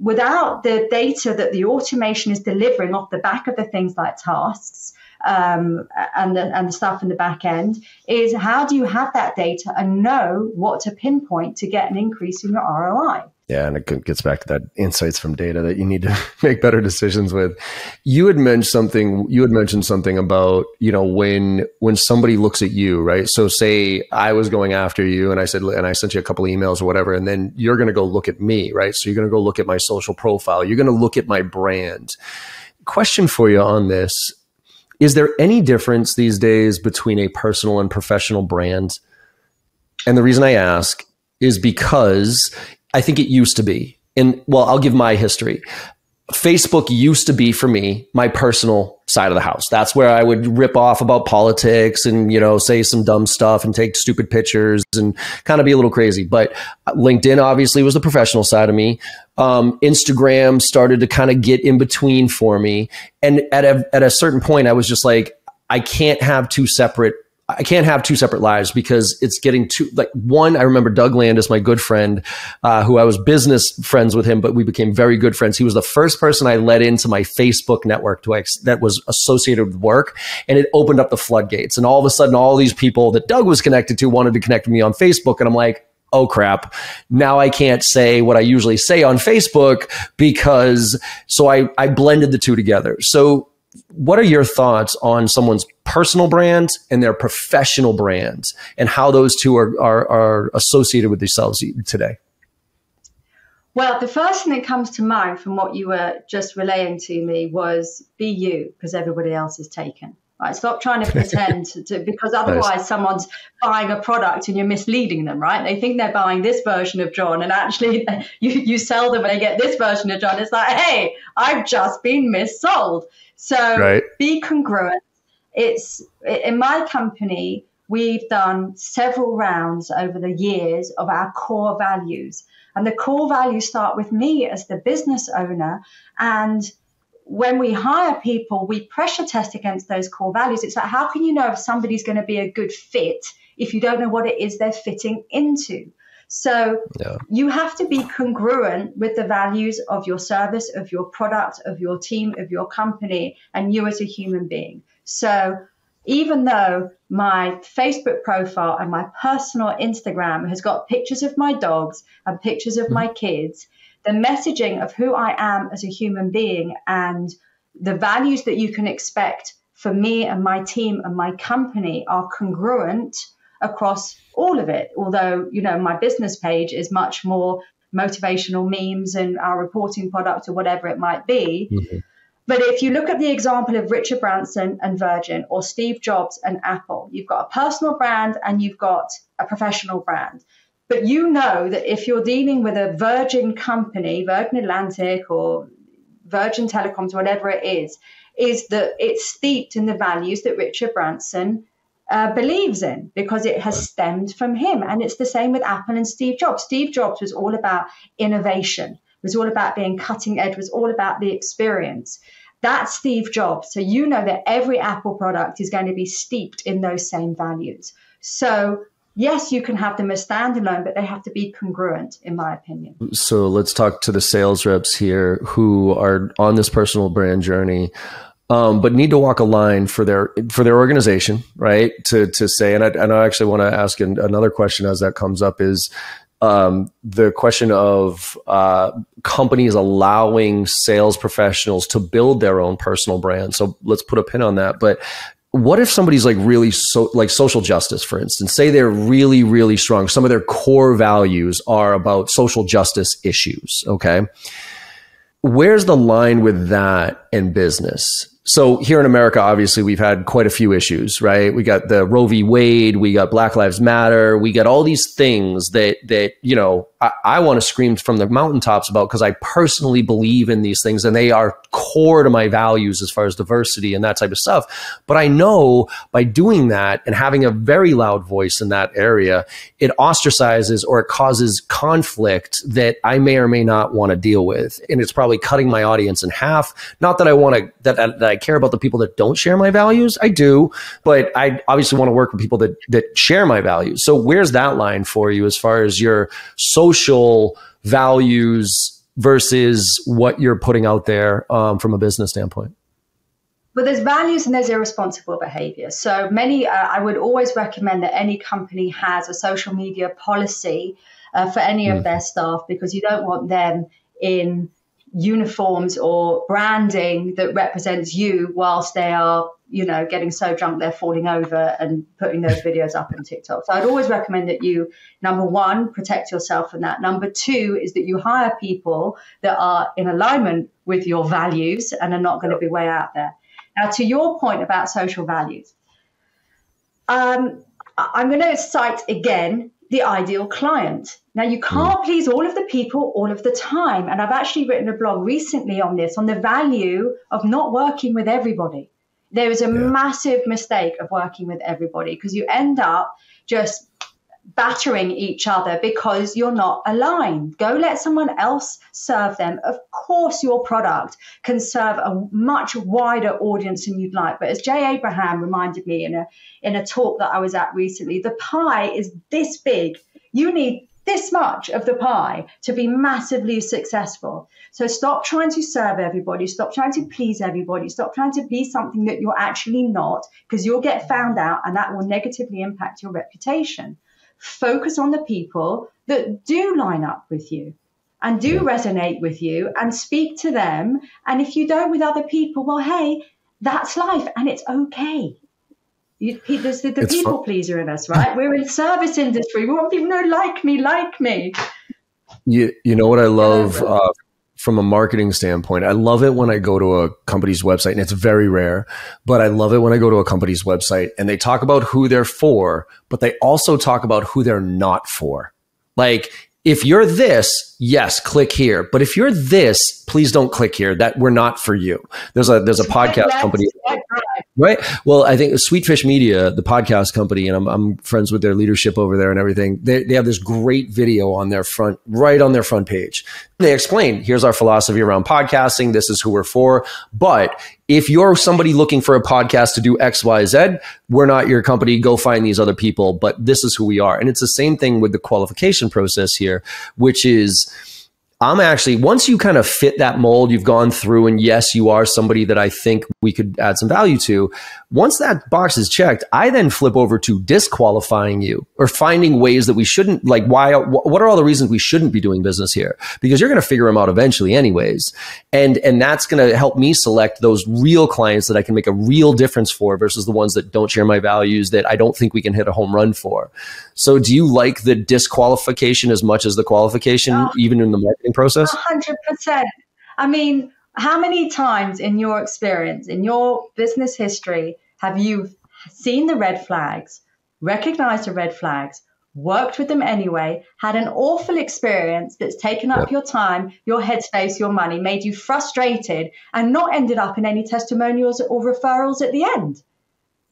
without the data that the automation is delivering off the back of the things like tasks, um, and the and the stuff in the back end is how do you have that data and know what to pinpoint to get an increase in your ROI? Yeah, and it gets back to that insights from data that you need to (laughs) make better decisions with. You had mentioned something. You had mentioned something about you know when when somebody looks at you, right? So say I was going after you, and I said, and I sent you a couple emails or whatever, and then you're going to go look at me, right? So you're going to go look at my social profile. You're going to look at my brand. Question for you on this: is there any difference these days between a personal and professional brand? And the reason I ask is because I think it used to be. And well, I'll give my history. Facebook used to be for me my personal side of the house. That's where I would rip off about politics and, you know, say some dumb stuff and take stupid pictures and kind of be a little crazy. But LinkedIn obviously was the professional side of me. Um, Instagram started to kind of get in between for me. And at a, at a certain point, I was just like, I can't have two separate I can't have two separate lives because it's getting too like one. I remember Doug Landis, my good friend, uh, who I was business friends with him, but we became very good friends. He was the first person I let into my Facebook network to ex- that was associated with work, and it opened up the floodgates. And all of a sudden, all these people that Doug was connected to wanted to connect with me on Facebook, and I'm like, oh crap, now I can't say what I usually say on Facebook because so I I blended the two together. So what are your thoughts on someone's personal brand and their professional brand and how those two are, are, are associated with themselves today? Well, the first thing that comes to mind from what you were just relaying to me was be you, because everybody else is taken. Right? Stop trying to pretend to, because (laughs) otherwise nice. someone's buying a product and you're misleading them, right? They think they're buying this version of John, and actually (laughs) you, you sell them and they get this version of John. It's like, hey, I've just been missold. So right. be congruent. It's in my company, we've done several rounds over the years of our core values. And the core values start with me as the business owner. And when we hire people, we pressure test against those core values. It's like, how can you know if somebody's going to be a good fit if you don't know what it is they're fitting into? So yeah. you have to be congruent with the values of your service, of your product, of your team, of your company, and you as a human being. So even though my Facebook profile and my personal Instagram has got pictures of my dogs and pictures of my mm-hmm. kids, the messaging of who I am as a human being and the values that you can expect for me and my team and my company are congruent across all of it. Although, you know, my business page is much more motivational memes and our reporting product or whatever it might be. Mm-hmm. But if you look at the example of Richard Branson and Virgin or Steve Jobs and Apple, you've got a personal brand and you've got a professional brand. But you know that if you're dealing with a Virgin company, Virgin Atlantic or Virgin Telecoms, whatever it is, is that it's steeped in the values that Richard Branson uh, believes in because it has stemmed from him. And it's the same with Apple and Steve Jobs. Steve Jobs was all about innovation was all about being cutting edge, was all about the experience. That's Steve Jobs. So you know that every Apple product is going to be steeped in those same values. So yes, you can have them as standalone, but they have to be congruent, in my opinion. So let's talk to the sales reps here who are on this personal brand journey. Um, but need to walk a line for their for their organization, right? To to say, and I, and I actually want to ask another question as that comes up is, um, the question of uh, companies allowing sales professionals to build their own personal brand. So let's put a pin on that. But what if somebody's like really so like social justice, for instance, say they're really, really strong. Some of their core values are about social justice issues. Okay. Where's the line with that in business? so here in America, obviously, we've had quite a few issues, right? We got the Roe v. Wade, we got Black Lives Matter, we got all these things that that you know I, want to scream from the mountaintops about because I personally believe in these things and they are core to my values as far as diversity and that type of stuff. But I know by doing that and having a very loud voice in that area, it ostracizes or it causes conflict that I may or may not want to deal with, and it's probably cutting my audience in half. Not that I want to that, that, that I care about the people that don't share my values. I do, but I obviously want to work with people that that share my values. So where's that line for you as far as your social values versus what you're putting out there um, from a business standpoint? But there's values and there's irresponsible behavior. So many, uh, I would always recommend that any company has a social media policy uh, for any mm. of their staff because you don't want them in uniforms or branding that represents you whilst they are, you know, getting so drunk they're falling over and putting those videos up on TikTok. So I'd always recommend that you, number one, protect yourself from that. Number two is that you hire people that are in alignment with your values and are not going to be way out there. Now, to your point about social values, um, I'm going to cite again the ideal client. Now, you can't mm. please all of the people all of the time. And I've actually written a blog recently on this, on the value of not working with everybody. There is a yeah. massive mistake of working with everybody because you end up just battering each other because you're not aligned. Go let someone else serve them. Of course, your product can serve a much wider audience than you'd like. But as Jay Abraham reminded me in a in a talk that I was at recently, the pie is this big. You need this much of the pie to be massively successful. So stop trying to serve everybody, stop trying to please everybody, stop trying to be something that you're actually not, because you'll get found out and that will negatively impact your reputation focus on the people that do line up with you and do resonate with you and speak to them. And if you don't with other people, well, hey, that's life and it's okay. You, there's the, the people fun. pleaser in us, right? We're in (laughs) service industry. We want people to like me, like me. You, you know what I love uh, from a marketing standpoint? I love it when I go to a company's website, and it's very rare, but I love it when I go to a company's website and they talk about who they're for, but they also talk about who they're not for. Like, if you're this, yes, click here. But if you're this, please don't click here. That we're not for you. There's a there's a podcast company, right? Well, I think Sweetfish Media, the podcast company, and I'm, I'm friends with their leadership over there and everything. They they have this great video on their front, right on their front page. They explain here's our philosophy around podcasting. This is who we're for. But if you're somebody looking for a podcast to do X, Y, Z, we're not your company. Go find these other people, but this is who we are. And it's the same thing with the qualification process here, which is I'm actually, once you kind of fit that mold, you've gone through, and yes, you are somebody that I think we could add some value to. Once that box is checked, I then flip over to disqualifying you or finding ways that we shouldn't, like, why, what are all the reasons we shouldn't be doing business here? Because you're going to figure them out eventually, anyways. And, and that's going to help me select those real clients that I can make a real difference for versus the ones that don't share my values that I don't think we can hit a home run for. So, do you like the disqualification as much as the qualification, oh, even in the marketing process? 100%. I mean, how many times in your experience, in your business history, have you seen the red flags, recognized the red flags, worked with them anyway, had an awful experience that's taken up your time, your headspace, your money, made you frustrated, and not ended up in any testimonials or referrals at the end?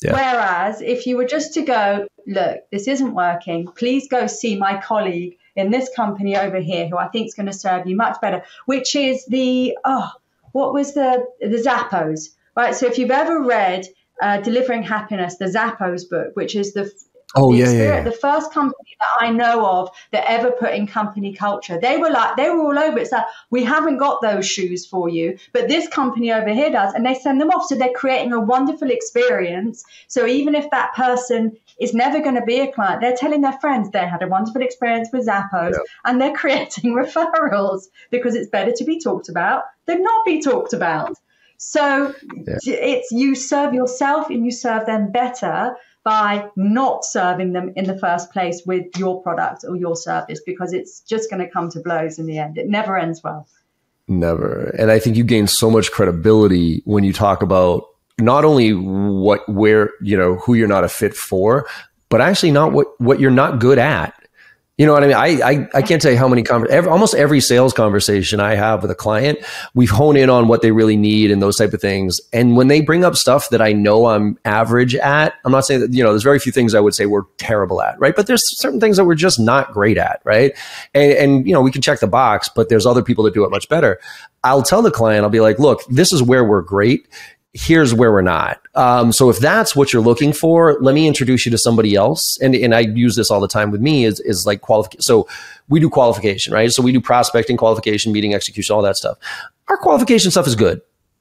Yeah. Whereas if you were just to go, look, this isn't working, please go see my colleague in this company over here who I think is going to serve you much better, which is the, oh, what was the, the Zappos, right? So if you've ever read uh, Delivering Happiness, the Zappos book, which is the Oh yeah, yeah, yeah, The first company that I know of that ever put in company culture, they were like they were all over. It's like we haven't got those shoes for you, but this company over here does, and they send them off. So they're creating a wonderful experience. So even if that person is never going to be a client, they're telling their friends they had a wonderful experience with Zappos, and they're (laughs) creating referrals because it's better to be talked about than not be talked about. So yeah. it's you serve yourself and you serve them better by not serving them in the first place with your product or your service because it's just going to come to blows in the end. It never ends well. Never. And I think you gain so much credibility when you talk about not only what, where, you know, who you're not a fit for, but actually not what, what you're not good at. You know what I mean? I I, I can't tell you how many conver- every, almost every sales conversation I have with a client, we hone in on what they really need and those type of things. And when they bring up stuff that I know I'm average at, I'm not saying that you know there's very few things I would say we're terrible at, right? But there's certain things that we're just not great at, right? And and you know we can check the box, but there's other people that do it much better. I'll tell the client, I'll be like, look, this is where we're great here's where we're not. Um, so if that's what you're looking for, let me introduce you to somebody else. And, and I use this all the time with me is, is like qualification. So we do qualification, right? So we do prospecting, qualification, meeting execution, all that stuff. Our qualification stuff is good.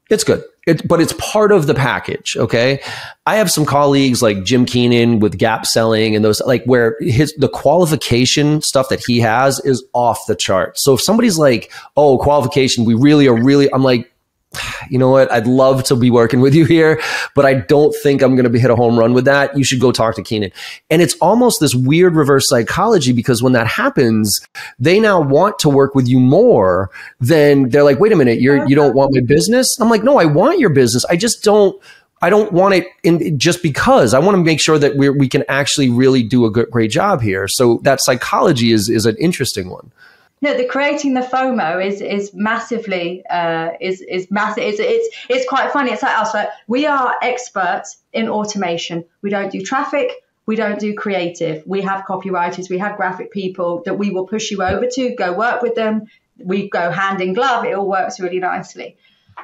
It's good. It, but it's part of the package. Okay. I have some colleagues like Jim Keenan with gap selling and those like where his, the qualification stuff that he has is off the chart. So if somebody's like, Oh, qualification, we really are really, I'm like, you know what? I'd love to be working with you here, but I don't think I'm going to be hit a home run with that. You should go talk to Keenan. And it's almost this weird reverse psychology because when that happens, they now want to work with you more than they're like, wait a minute, you're, you don't want my business? I'm like, no, I want your business. I just don't, I don't want it in just because I want to make sure that we we can actually really do a good, great job here. So that psychology is, is an interesting one. No, the creating the FOMO is is massively uh, is is massive. It's, it's it's quite funny. It's like us. Right? We are experts in automation. We don't do traffic. We don't do creative. We have copywriters. We have graphic people that we will push you over to. Go work with them. We go hand in glove. It all works really nicely.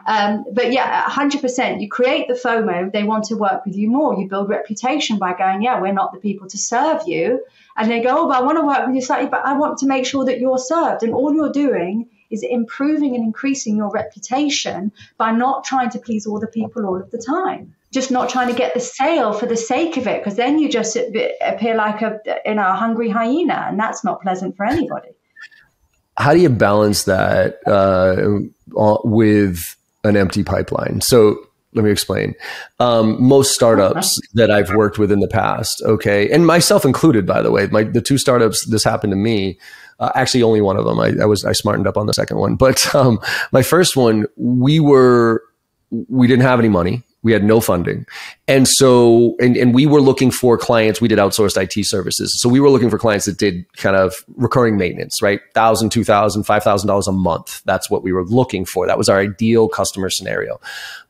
Um, but yeah, 100%. You create the FOMO. They want to work with you more. You build reputation by going, yeah, we're not the people to serve you. And they go, oh, but I want to work with you slightly, but I want to make sure that you're served. And all you're doing is improving and increasing your reputation by not trying to please all the people all of the time. Just not trying to get the sale for the sake of it, because then you just appear like a you know a hungry hyena, and that's not pleasant for anybody. How do you balance that uh, with an empty pipeline? So let me explain. Um, most startups that I've worked with in the past, okay, and myself included, by the way, my the two startups this happened to me. Uh, actually, only one of them. I, I, was I smartened up on the second one, but um, my first one, we were we didn't have any money. We had no funding. And so, and, and we were looking for clients. We did outsourced IT services. So we were looking for clients that did kind of recurring maintenance, right? Thousand, two thousand, five thousand dollars a month. That's what we were looking for. That was our ideal customer scenario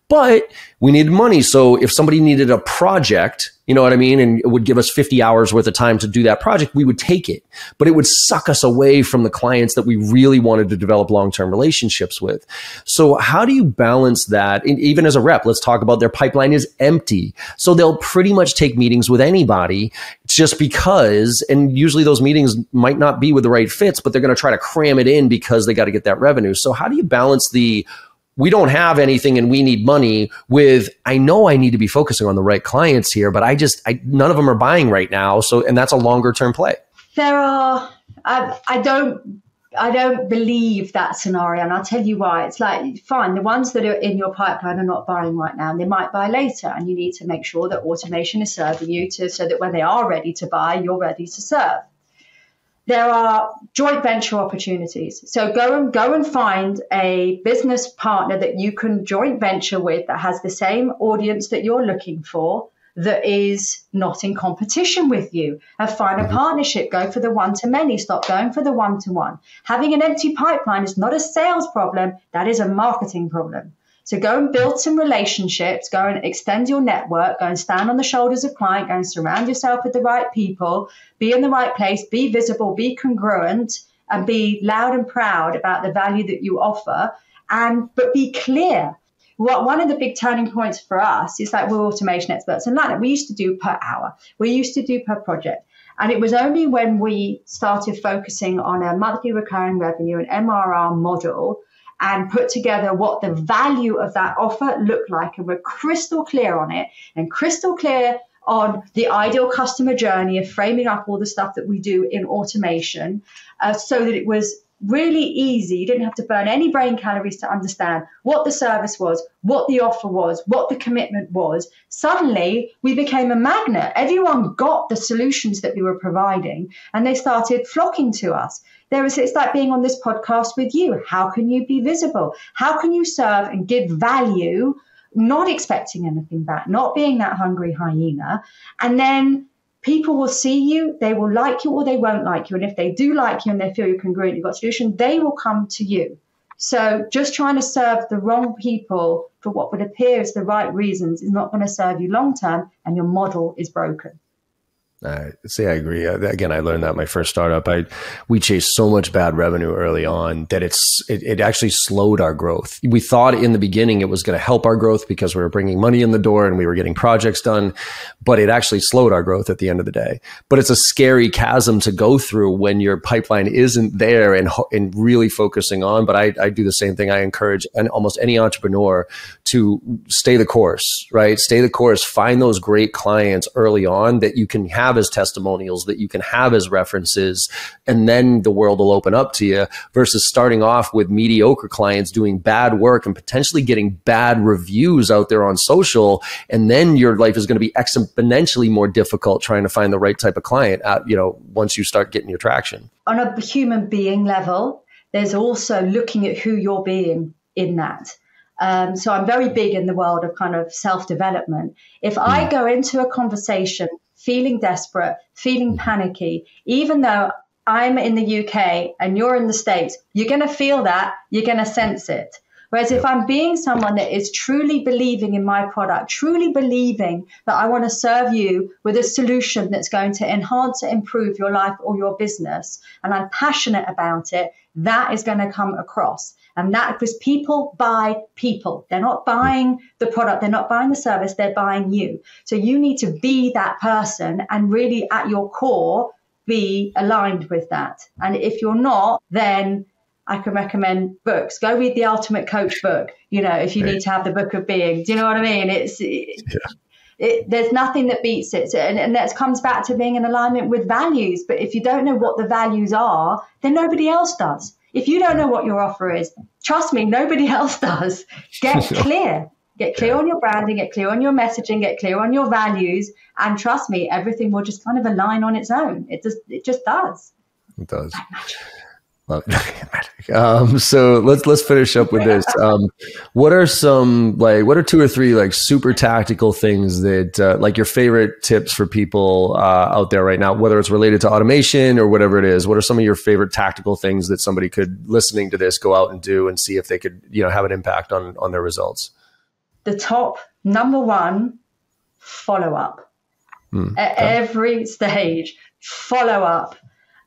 but we needed money. So if somebody needed a project, you know what I mean, and it would give us 50 hours worth of time to do that project, we would take it. But it would suck us away from the clients that we really wanted to develop long term relationships with. So, how do you balance that? And even as a rep, let's talk about their pipeline is empty. So, they'll pretty much take meetings with anybody just because, and usually those meetings might not be with the right fits, but they're going to try to cram it in because they got to get that revenue. So, how do you balance the we don't have anything and we need money with i know i need to be focusing on the right clients here but i just I, none of them are buying right now. So and that's a longer term play. There are I, I don't I don't believe that scenario, and I'll tell you why. It's like, fine, the ones that are in your pipeline are not buying right now, and they might buy later, and you need to make sure that automation is serving you to so that when they are ready to buy, you're ready to serve there are joint venture opportunities. So go and go and find a business partner that you can joint venture with that has the same audience that you're looking for that is not in competition with you. And find a mm-hmm. partnership. Go for the one to many stop going for the one to one having an empty pipeline is not a sales problem. That is a marketing problem so go and build some relationships, go and extend your network, go and stand on the shoulders of client, go and surround yourself with the right people, be in the right place, be visible, be congruent, and be loud and proud about the value that you offer. And but be clear. What one of the big turning points for us is that we're automation experts in London. We used to do per hour, we used to do per project. And it was only when we started focusing on a monthly recurring revenue, an MRR model, and put together what the value of that offer looked like. And we're crystal clear on it and crystal clear on the ideal customer journey of framing up all the stuff that we do in automation uh, so that it was really easy. You didn't have to burn any brain calories to understand what the service was, what the offer was, what the commitment was. Suddenly, we became a magnet. Everyone got the solutions that we were providing and they started flocking to us. There is, it's like being on this podcast with you. How can you be visible? How can you serve and give value, not expecting anything back, not being that hungry hyena? And then people will see you, they will like you or they won't like you. And if they do like you and they feel you're congruent, you've got solution, they will come to you. So just trying to serve the wrong people for what would appear as the right reasons is not going to serve you long term and your model is broken. I say I agree. Again, I learned that my first startup. I we chased so much bad revenue early on that it's it, it actually slowed our growth. We thought in the beginning it was going to help our growth because we were bringing money in the door and we were getting projects done, but it actually slowed our growth at the end of the day. But it's a scary chasm to go through when your pipeline isn't there and and really focusing on. But I, I do the same thing. I encourage and almost any entrepreneur to stay the course. Right, stay the course. Find those great clients early on that you can have have as testimonials, that you can have as references, and then the world will open up to you versus starting off with mediocre clients doing bad work and potentially getting bad reviews out there on social. And then your life is going to be exponentially more difficult trying to find the right type of client at, you know, once you start getting your traction. On a human being level, there's also looking at who you're being in that. Um, so I'm very big in the world of kind of self development. If. I hmm. go into a conversation feeling desperate, feeling panicky, even though I'm in the UK and you're in the States, you're going to feel that, you're going to sense it. Whereas if I'm being someone that is truly believing in my product, truly believing that I want to serve you with a solution that's going to enhance and improve your life or your business, and I'm passionate about it, that is going to come across. And that because people buy people. They're not buying the product, they're not buying the service, they're buying you. So you need to be that person and really at your core be aligned with that. And if you're not, then I can recommend books. Go read the Ultimate Coach book. You know, if you need to have the book of being, do you know what I mean? It's it, yeah. it, there's nothing that beats it, and, and that comes back to being in alignment with values. But if you don't know what the values are, then nobody else does. If you don't know what your offer is, trust me, nobody (laughs) else does. Get (laughs) clear. Get clear on your branding, get clear on your messaging, get clear on your values, and trust me, everything will just kind of align on its own. It just it just does. It does. Love (laughs) it. um, so let's let's finish up with this. Um, what are some like what are two or three like super tactical things that uh, like your favorite tips for people uh, out there right now, whether it's related to automation or whatever it is? What are some of your favorite tactical things that somebody could listening to this go out and do and see if they could you know have an impact on on their results? The top number one, follow up mm, at every stage. Follow up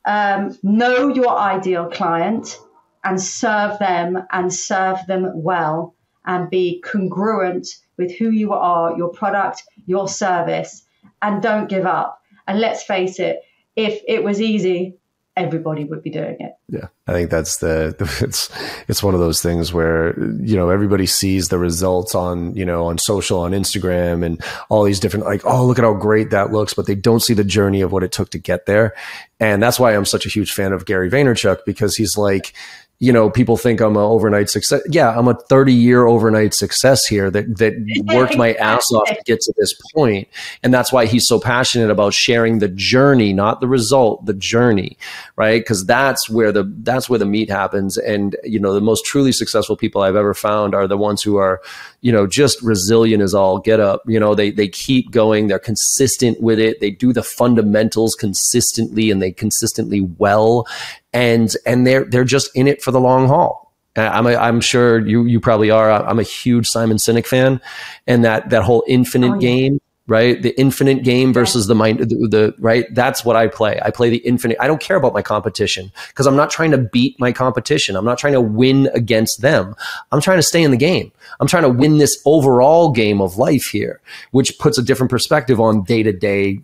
um, know your ideal client and serve them and serve them well and be congruent with who you are, your product, your service, and don't give up. And let's face it, if it was easy, everybody would be doing it. Yeah, I think that's the (laughs) it's it's one of those things where you know everybody sees the results on you know on social on Instagram and all these different like oh look at how great that looks, but they don't see the journey of what it took to get there, and that's why I'm such a huge fan of Gary Vaynerchuk because he's like you know, people think I'm an overnight success. Yeah, I'm a 30 year overnight success here that that (laughs) worked my ass off to get to this point. And that's why he's so passionate about sharing the journey, not the result, the journey, right? Because that's where the that's where the meat happens. And you know, the most truly successful people I've ever found are the ones who are, you know, just resilient as all get up. You know, they they keep going, they're consistent with it, they do the fundamentals consistently and they consistently well and and they're they're just in it for the long haul. I'm a, I'm sure you you probably are. I'm a huge Simon Sinek fan, and that that whole infinite oh, yeah. game right? The infinite game versus the mind, the, the, right? That's what I play. I play the infinite. I don't care about my competition because I'm not trying to beat my competition. I'm not trying to win against them. I'm trying to stay in the game. I'm trying to win this overall game of life here, which puts a different perspective on day to day,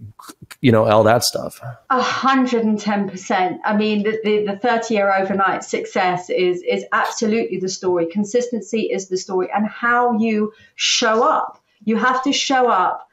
you know, all that stuff. A hundred and ten percent. I mean, the, the, the 30 year overnight success is, is absolutely the story. Consistency is the story and how you show up. You have to show up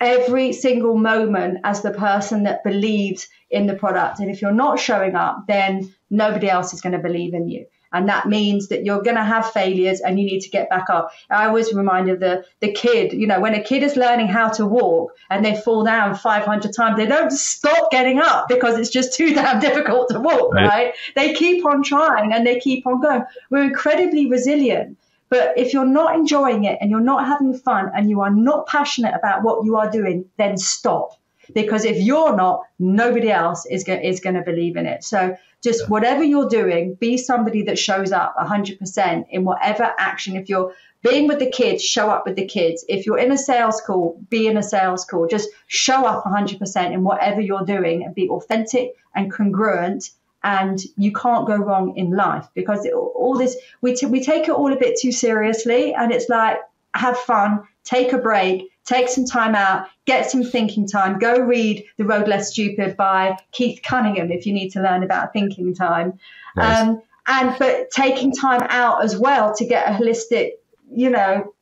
every single moment as the person that believes in the product. And if you're not showing up, then nobody else is going to believe in you. And that means that you're going to have failures and you need to get back up. I always remind of the, the kid, you know, when a kid is learning how to walk and they fall down 500 times, they don't stop getting up because it's just too (laughs) damn difficult to walk, right? right? They keep on trying and they keep on going. We're incredibly resilient. But if you're not enjoying it and you're not having fun and you are not passionate about what you are doing, then stop. Because if you're not, nobody else is going is going to believe in it. So just yeah. whatever you're doing, be somebody that shows up 100% in whatever action. If you're being with the kids, show up with the kids. If you're in a sales call, be in a sales call. Just show up 100% in whatever you're doing and be authentic and congruent and you can't go wrong in life because it, all this we, t- we take it all a bit too seriously and it's like have fun take a break take some time out get some thinking time go read the road less stupid by keith cunningham if you need to learn about thinking time nice. um, and but taking time out as well to get a holistic you know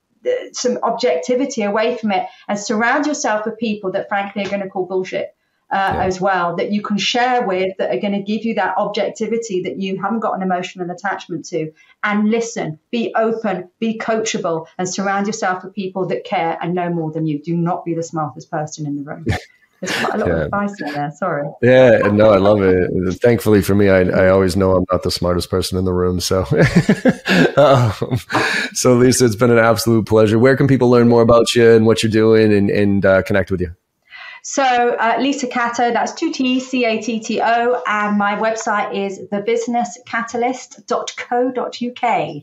some objectivity away from it and surround yourself with people that frankly are going to call bullshit uh, yeah. as well that you can share with that are going to give you that objectivity that you haven't got an emotional attachment to. And listen, be open, be coachable, and surround yourself with people that care and know more than you. Do not be the smartest person in the room. There's quite a lot yeah. of advice in there. Sorry. Yeah, no, I love it. Thankfully for me, I, I always know I'm not the smartest person in the room. So, (laughs) um, so Lisa, it's been an absolute pleasure. Where can people learn more about you and what you're doing and, and uh, connect with you? So uh, Lisa Catto, that's two T C A T T O, and my website is thebusinesscatalyst.co.uk.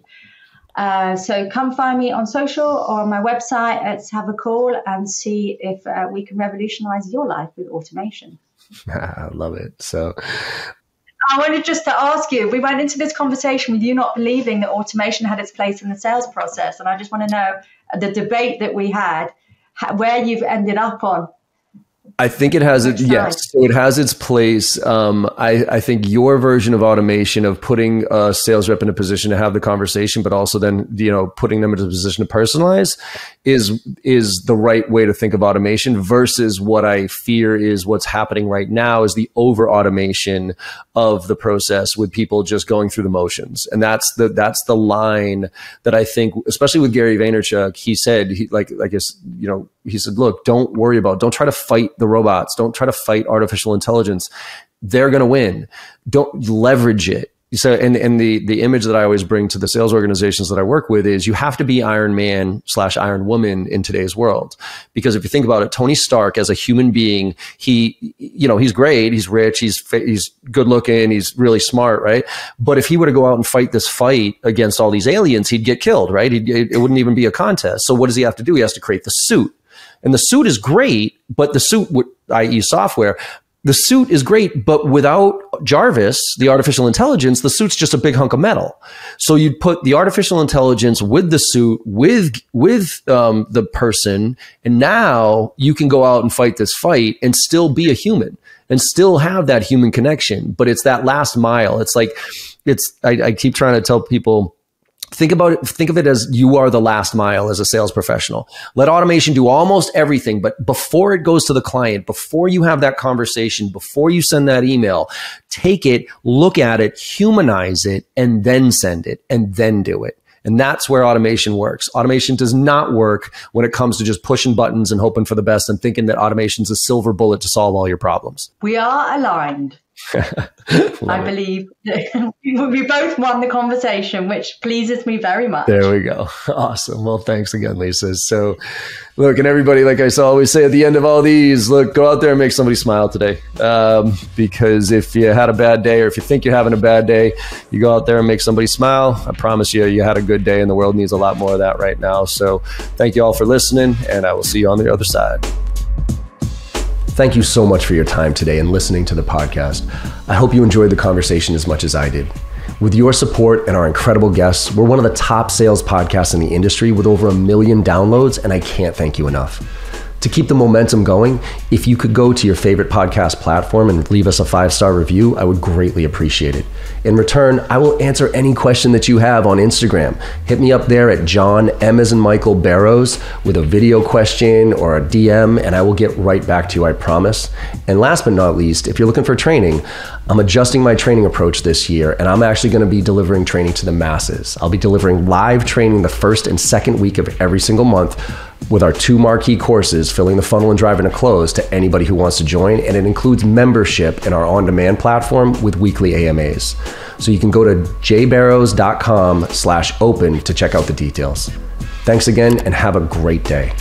Uh, so come find me on social or on my website. Let's have a call and see if uh, we can revolutionize your life with automation. (laughs) I love it. So I wanted just to ask you. We went into this conversation with you not believing that automation had its place in the sales process, and I just want to know the debate that we had, where you've ended up on I think it has it. Yes, so it has its place. Um, I, I think your version of automation of putting a sales rep in a position to have the conversation, but also then you know putting them into a position to personalize, is is the right way to think of automation. Versus what I fear is what's happening right now is the over automation of the process with people just going through the motions, and that's the that's the line that I think, especially with Gary Vaynerchuk, he said he like I guess you know he said, look, don't worry about, don't try to fight the robots. Don't try to fight artificial intelligence. They're going to win. Don't leverage it. So, and, and the, the image that I always bring to the sales organizations that I work with is you have to be Iron Man slash Iron Woman in today's world. Because if you think about it, Tony Stark as a human being, he, you know, he's great. He's rich. He's, he's good looking. He's really smart, right? But if he were to go out and fight this fight against all these aliens, he'd get killed, right? He'd, it wouldn't even be a contest. So what does he have to do? He has to create the suit and the suit is great, but the suit, with i.e., software, the suit is great, but without Jarvis, the artificial intelligence, the suit's just a big hunk of metal. So you'd put the artificial intelligence with the suit, with with um, the person, and now you can go out and fight this fight and still be a human and still have that human connection. But it's that last mile. It's like it's. I, I keep trying to tell people think about it think of it as you are the last mile as a sales professional let automation do almost everything but before it goes to the client before you have that conversation before you send that email take it look at it humanize it and then send it and then do it and that's where automation works. Automation does not work when it comes to just pushing buttons and hoping for the best and thinking that automation is a silver bullet to solve all your problems. We are aligned. (laughs) I believe (laughs) we both won the conversation, which pleases me very much. There we go. (laughs) Awesome. Well, thanks again, Lisa. So, look, and everybody, like I always say at the end of all these, look, go out there and make somebody smile today. Um, because if you had a bad day or if you think you're having a bad day, you go out there and make somebody smile. I promise you, you had a good day, and the world needs a lot more of that right now. So, thank you all for listening, and I will see you on the other side. Thank you so much for your time today and listening to the podcast. I hope you enjoyed the conversation as much as I did. With your support and our incredible guests, we're one of the top sales podcasts in the industry with over a million downloads, and I can't thank you enough. To keep the momentum going, if you could go to your favorite podcast platform and leave us a five star review, I would greatly appreciate it. In return, I will answer any question that you have on Instagram. Hit me up there at John M as in Michael Barrows with a video question or a DM, and I will get right back to you, I promise. And last but not least, if you're looking for training, I'm adjusting my training approach this year, and I'm actually going to be delivering training to the masses. I'll be delivering live training the first and second week of every single month with our two marquee courses, Filling the Funnel and Driving to Close, to anybody who wants to join. And it includes membership in our on demand platform with weekly AMAs. So you can go to jbarrows.com slash open to check out the details. Thanks again and have a great day.